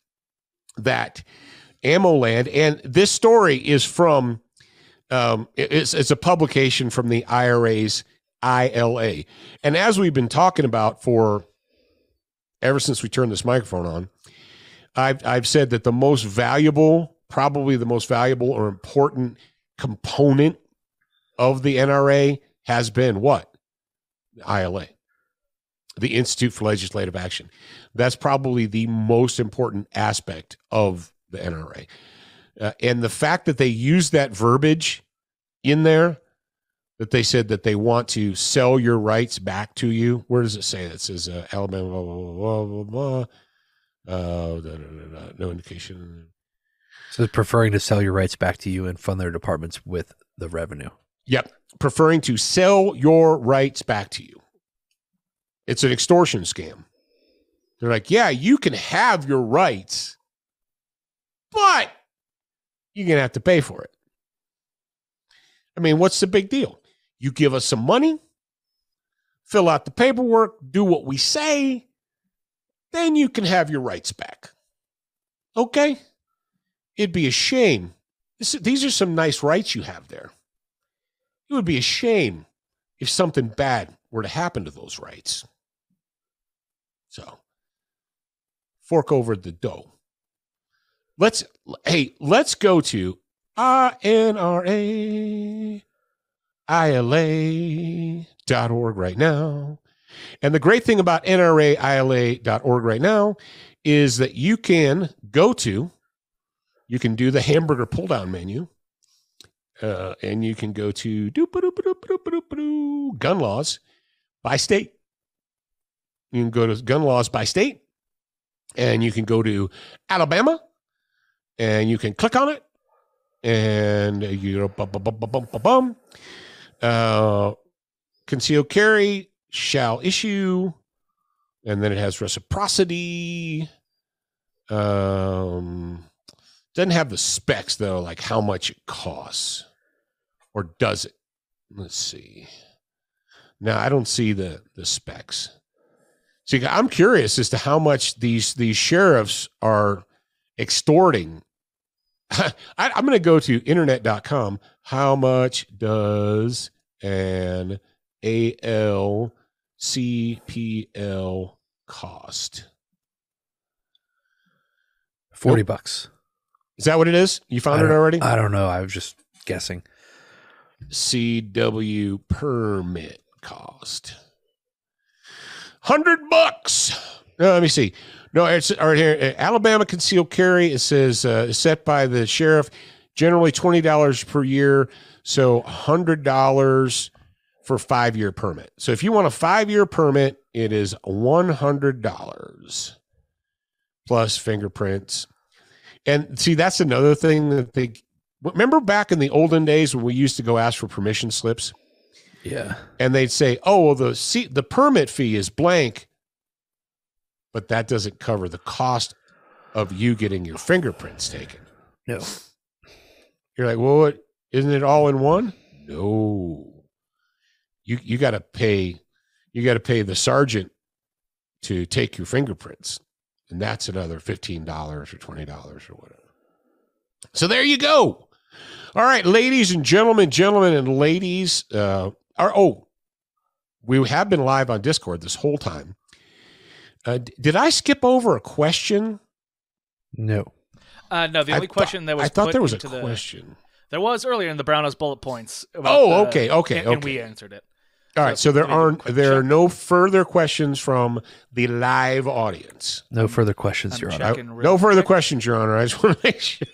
that AmmoLand, and this story is from, um, it's, it's a publication from the NRA's ILA. And as we've been talking about for ever since we turned this microphone on, I've, I've said that the most valuable, probably the most valuable or important component of the NRA has been what? ILA, the Institute for Legislative Action. That's probably the most important aspect of the NRA. Uh, and the fact that they use that verbiage in there, that they said that they want to sell your rights back to you. Where does it say that? It says uh, Alabama, blah, blah, blah, blah, blah. Uh, da, da, da, no indication. So preferring to sell your rights back to you and fund their departments with the revenue. Yep. Preferring to sell your rights back to you. It's an extortion scam. They're like, yeah, you can have your rights, but you're going to have to pay for it. I mean, what's the big deal? You give us some money, fill out the paperwork, do what we say, then you can have your rights back. Okay? It'd be a shame. This, these are some nice rights you have there. It would be a shame if something bad were to happen to those rights. So, fork over the dough. Let's hey, let's go to NRA ILA.org right now. And the great thing about NRAILA.org right now is that you can go to, you can do the hamburger pull down menu, uh, and you can go to gun laws by state. You can go to gun laws by state, and you can go to Alabama, and you can click on it, and you know, bum, bum, bum, bum, bum, bum. Uh, concealed carry shall issue, and then it has reciprocity. Um, doesn't have the specs though, like how much it costs, or does it? Let's see. Now I don't see the the specs. See, I'm curious as to how much these these sheriffs are extorting. [LAUGHS] I, I'm going to go to internet.com. How much does an ALCPL cost? 40 Nope. bucks. Is that what it is? You found it already? I don't know. I was just guessing. CW permit cost. Hundred bucks. No, let me see. No, it's all right here. Alabama concealed carry. It says uh, set by the sheriff. Generally twenty dollars per year. So hundred dollars for five year permit. So if you want a five year permit, it is one hundred dollars plus fingerprints. And see, that's another thing that they remember back in the olden days when we used to go ask for permission slips Yeah. and they'd say, "Oh, well, the see, the permit fee is blank, but that doesn't cover the cost of you getting your fingerprints taken." No. You're like, "Well, what, isn't it all in one?" No. You you got to pay you got to pay the sergeant to take your fingerprints, and that's another fifteen dollars or twenty dollars or whatever. So there you go. All right, ladies and gentlemen, gentlemen and ladies. Uh, are oh, we have been live on Discord this whole time. Uh, did I skip over a question? No. Uh, no, the I only thought- question that was I thought put there was a the- question. There was earlier in the Brownells bullet points. about Oh, the- okay, okay, and, and okay. we answered it. All right, so there let me do a aren't quick there are no further questions from the live audience. No further questions, I'm Your Honor. I- no further quick. questions, Your Honor. I just want to make sure.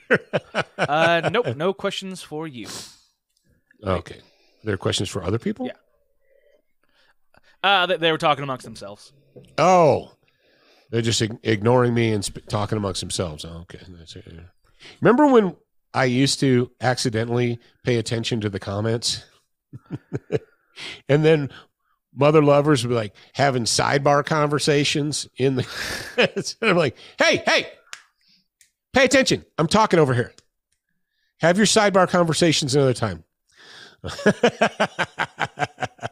Uh, nope, no questions for you. [LAUGHS] okay, there are questions for other people. Yeah. Uh, they, they were talking amongst themselves. Oh, they're just ignoring me and sp- talking amongst themselves. Oh, okay. Remember when I used to accidentally pay attention to the comments, [LAUGHS] and then mother lovers would be like having sidebar conversations in the. [LAUGHS] I'm like, hey, hey, pay attention! I'm talking over here. Have your sidebar conversations another time. [LAUGHS]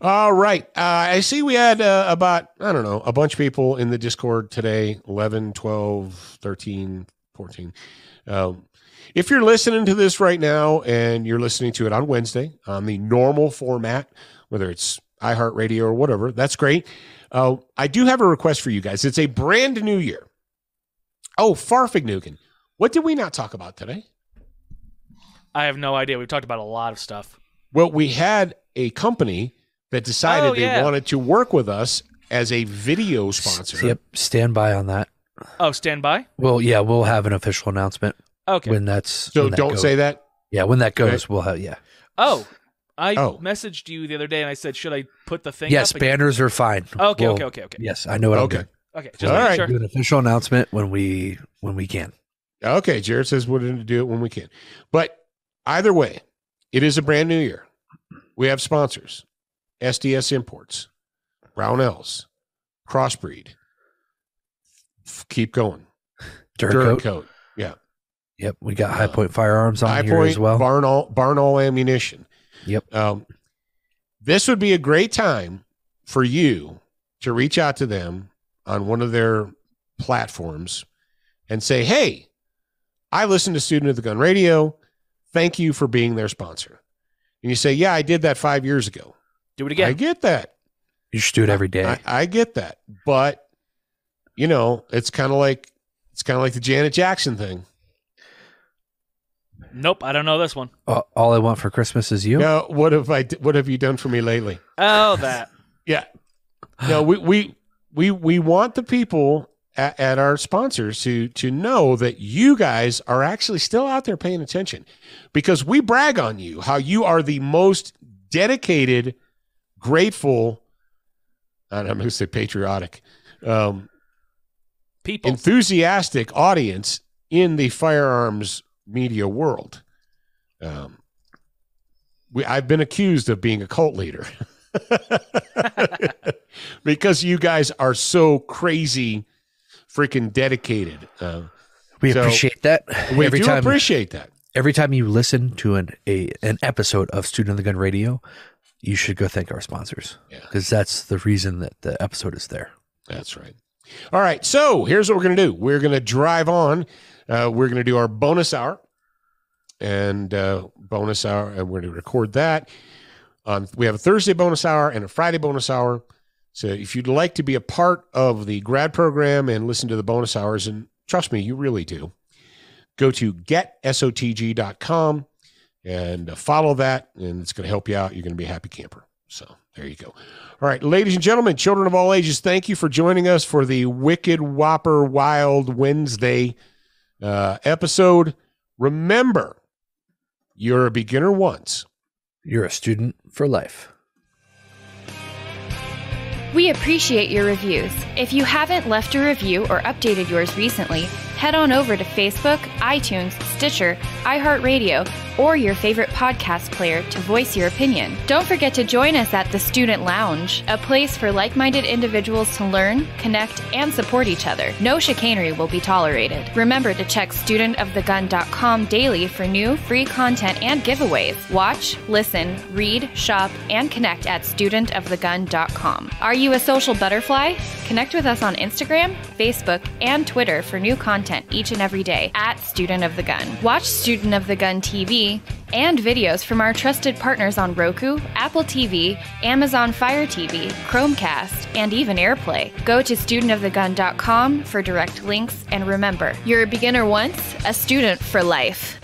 All right. Uh, I see we had uh, about, I don't know, a bunch of people in the Discord today 11, 12, 13, 14. Um, if you're listening to this right now and you're listening to it on Wednesday on the normal format, whether it's iHeartRadio or whatever, that's great. Uh, I do have a request for you guys. It's a brand new year. Oh, Farfignugan. What did we not talk about today? I have no idea. We've talked about a lot of stuff. Well, we had a company that decided Oh, they wanted to work with us as a video sponsor. Yep, stand by on that. Oh, stand by. Well, yeah, we'll have an official announcement Okay. when that's. So when that don't goes. say that. Yeah, when that goes, Okay. we'll have. Yeah. oh, I Oh. messaged you the other day and I said, should I put the thing? Yes, up? banners are fine. Okay, We'll- okay, okay, okay. Yes, I know what Okay. I'm doing. Okay, just All making right. sure. Do an official announcement when we when we can. Okay, Jared says we're going to do it when we can. But either way, it is a brand new year. We have sponsors SDS Imports, Brownells, Crossbreed. F- Keep going. [LAUGHS] Dirt, coat. Yeah. Yep, we got Hi-Point firearms on High here Point, as well. Barnaul, Barn all ammunition. Yep. Um, this would be a great time for you to reach out to them on one of their platforms and say, "Hey, I listened to Student of the Gun Radio. Thank you for being their sponsor." And you say, "Yeah, I did that five years ago. Do it again. I get that. you should do it every day. I, I get that. But you know, it's kind of like it's kind of like the Janet Jackson thing. nope, I don't know this one. all, all I want for Christmas is you. No, what have I? What have you done for me lately? Oh, that. [LAUGHS] Yeah. No, we we we we want the people at, at our sponsors to to know that you guys are actually still out there paying attention because we brag on you how you are the most dedicated, grateful, and I'm going to say patriotic, um, People. enthusiastic audience in the firearms media world. Um, we, I've been accused of being a cult leader [LAUGHS] because you guys are so crazy, freaking dedicated. Uh, we so- appreciate that. we every do time, appreciate that. every time you listen to an a an episode of Student of the Gun Radio, you should go thank our sponsors Yeah. because that's the reason that the episode is there. That's right. All right. So here's what we're going to do. We're going to drive on. Uh, we're going to do our bonus hour and uh, bonus hour, and we're going to record that. Um, we have a Thursday bonus hour and a Friday bonus hour. So if you'd like to be a part of the grad program and listen to the bonus hours, and trust me, you really do, go to getsotg.com and uh, follow that, and it's going to help you out. You're going to be a happy camper. So there you go. All right, ladies and gentlemen, children of all ages, thank you for joining us for the Wicked Whopper Wild Wednesday uh, episode. Remember, you're a beginner once. You're a student for life. We appreciate your reviews. If you haven't left a review or updated yours recently, head on over to Facebook, iTunes, Stitcher, iHeartRadio, or your favorite podcast player to voice your opinion. Don't forget to join us at the Student Lounge, a place for like minded individuals to learn, connect, and support each other. No chicanery will be tolerated. Remember to check studentofthegun.com daily for new free content and giveaways. Watch, listen, read, shop, and connect at studentofthegun.com. Are you a social butterfly? Connect with us on Instagram, Facebook, and Twitter for new content each and every day at Student of the Gun. Watch Student of the Gun And videos from our trusted partners on Roku, Apple TV, Amazon Fire TV, Chromecast, and even AirPlay. Go to studentofthegun.com for direct links and remember, you're a beginner once, a student for life.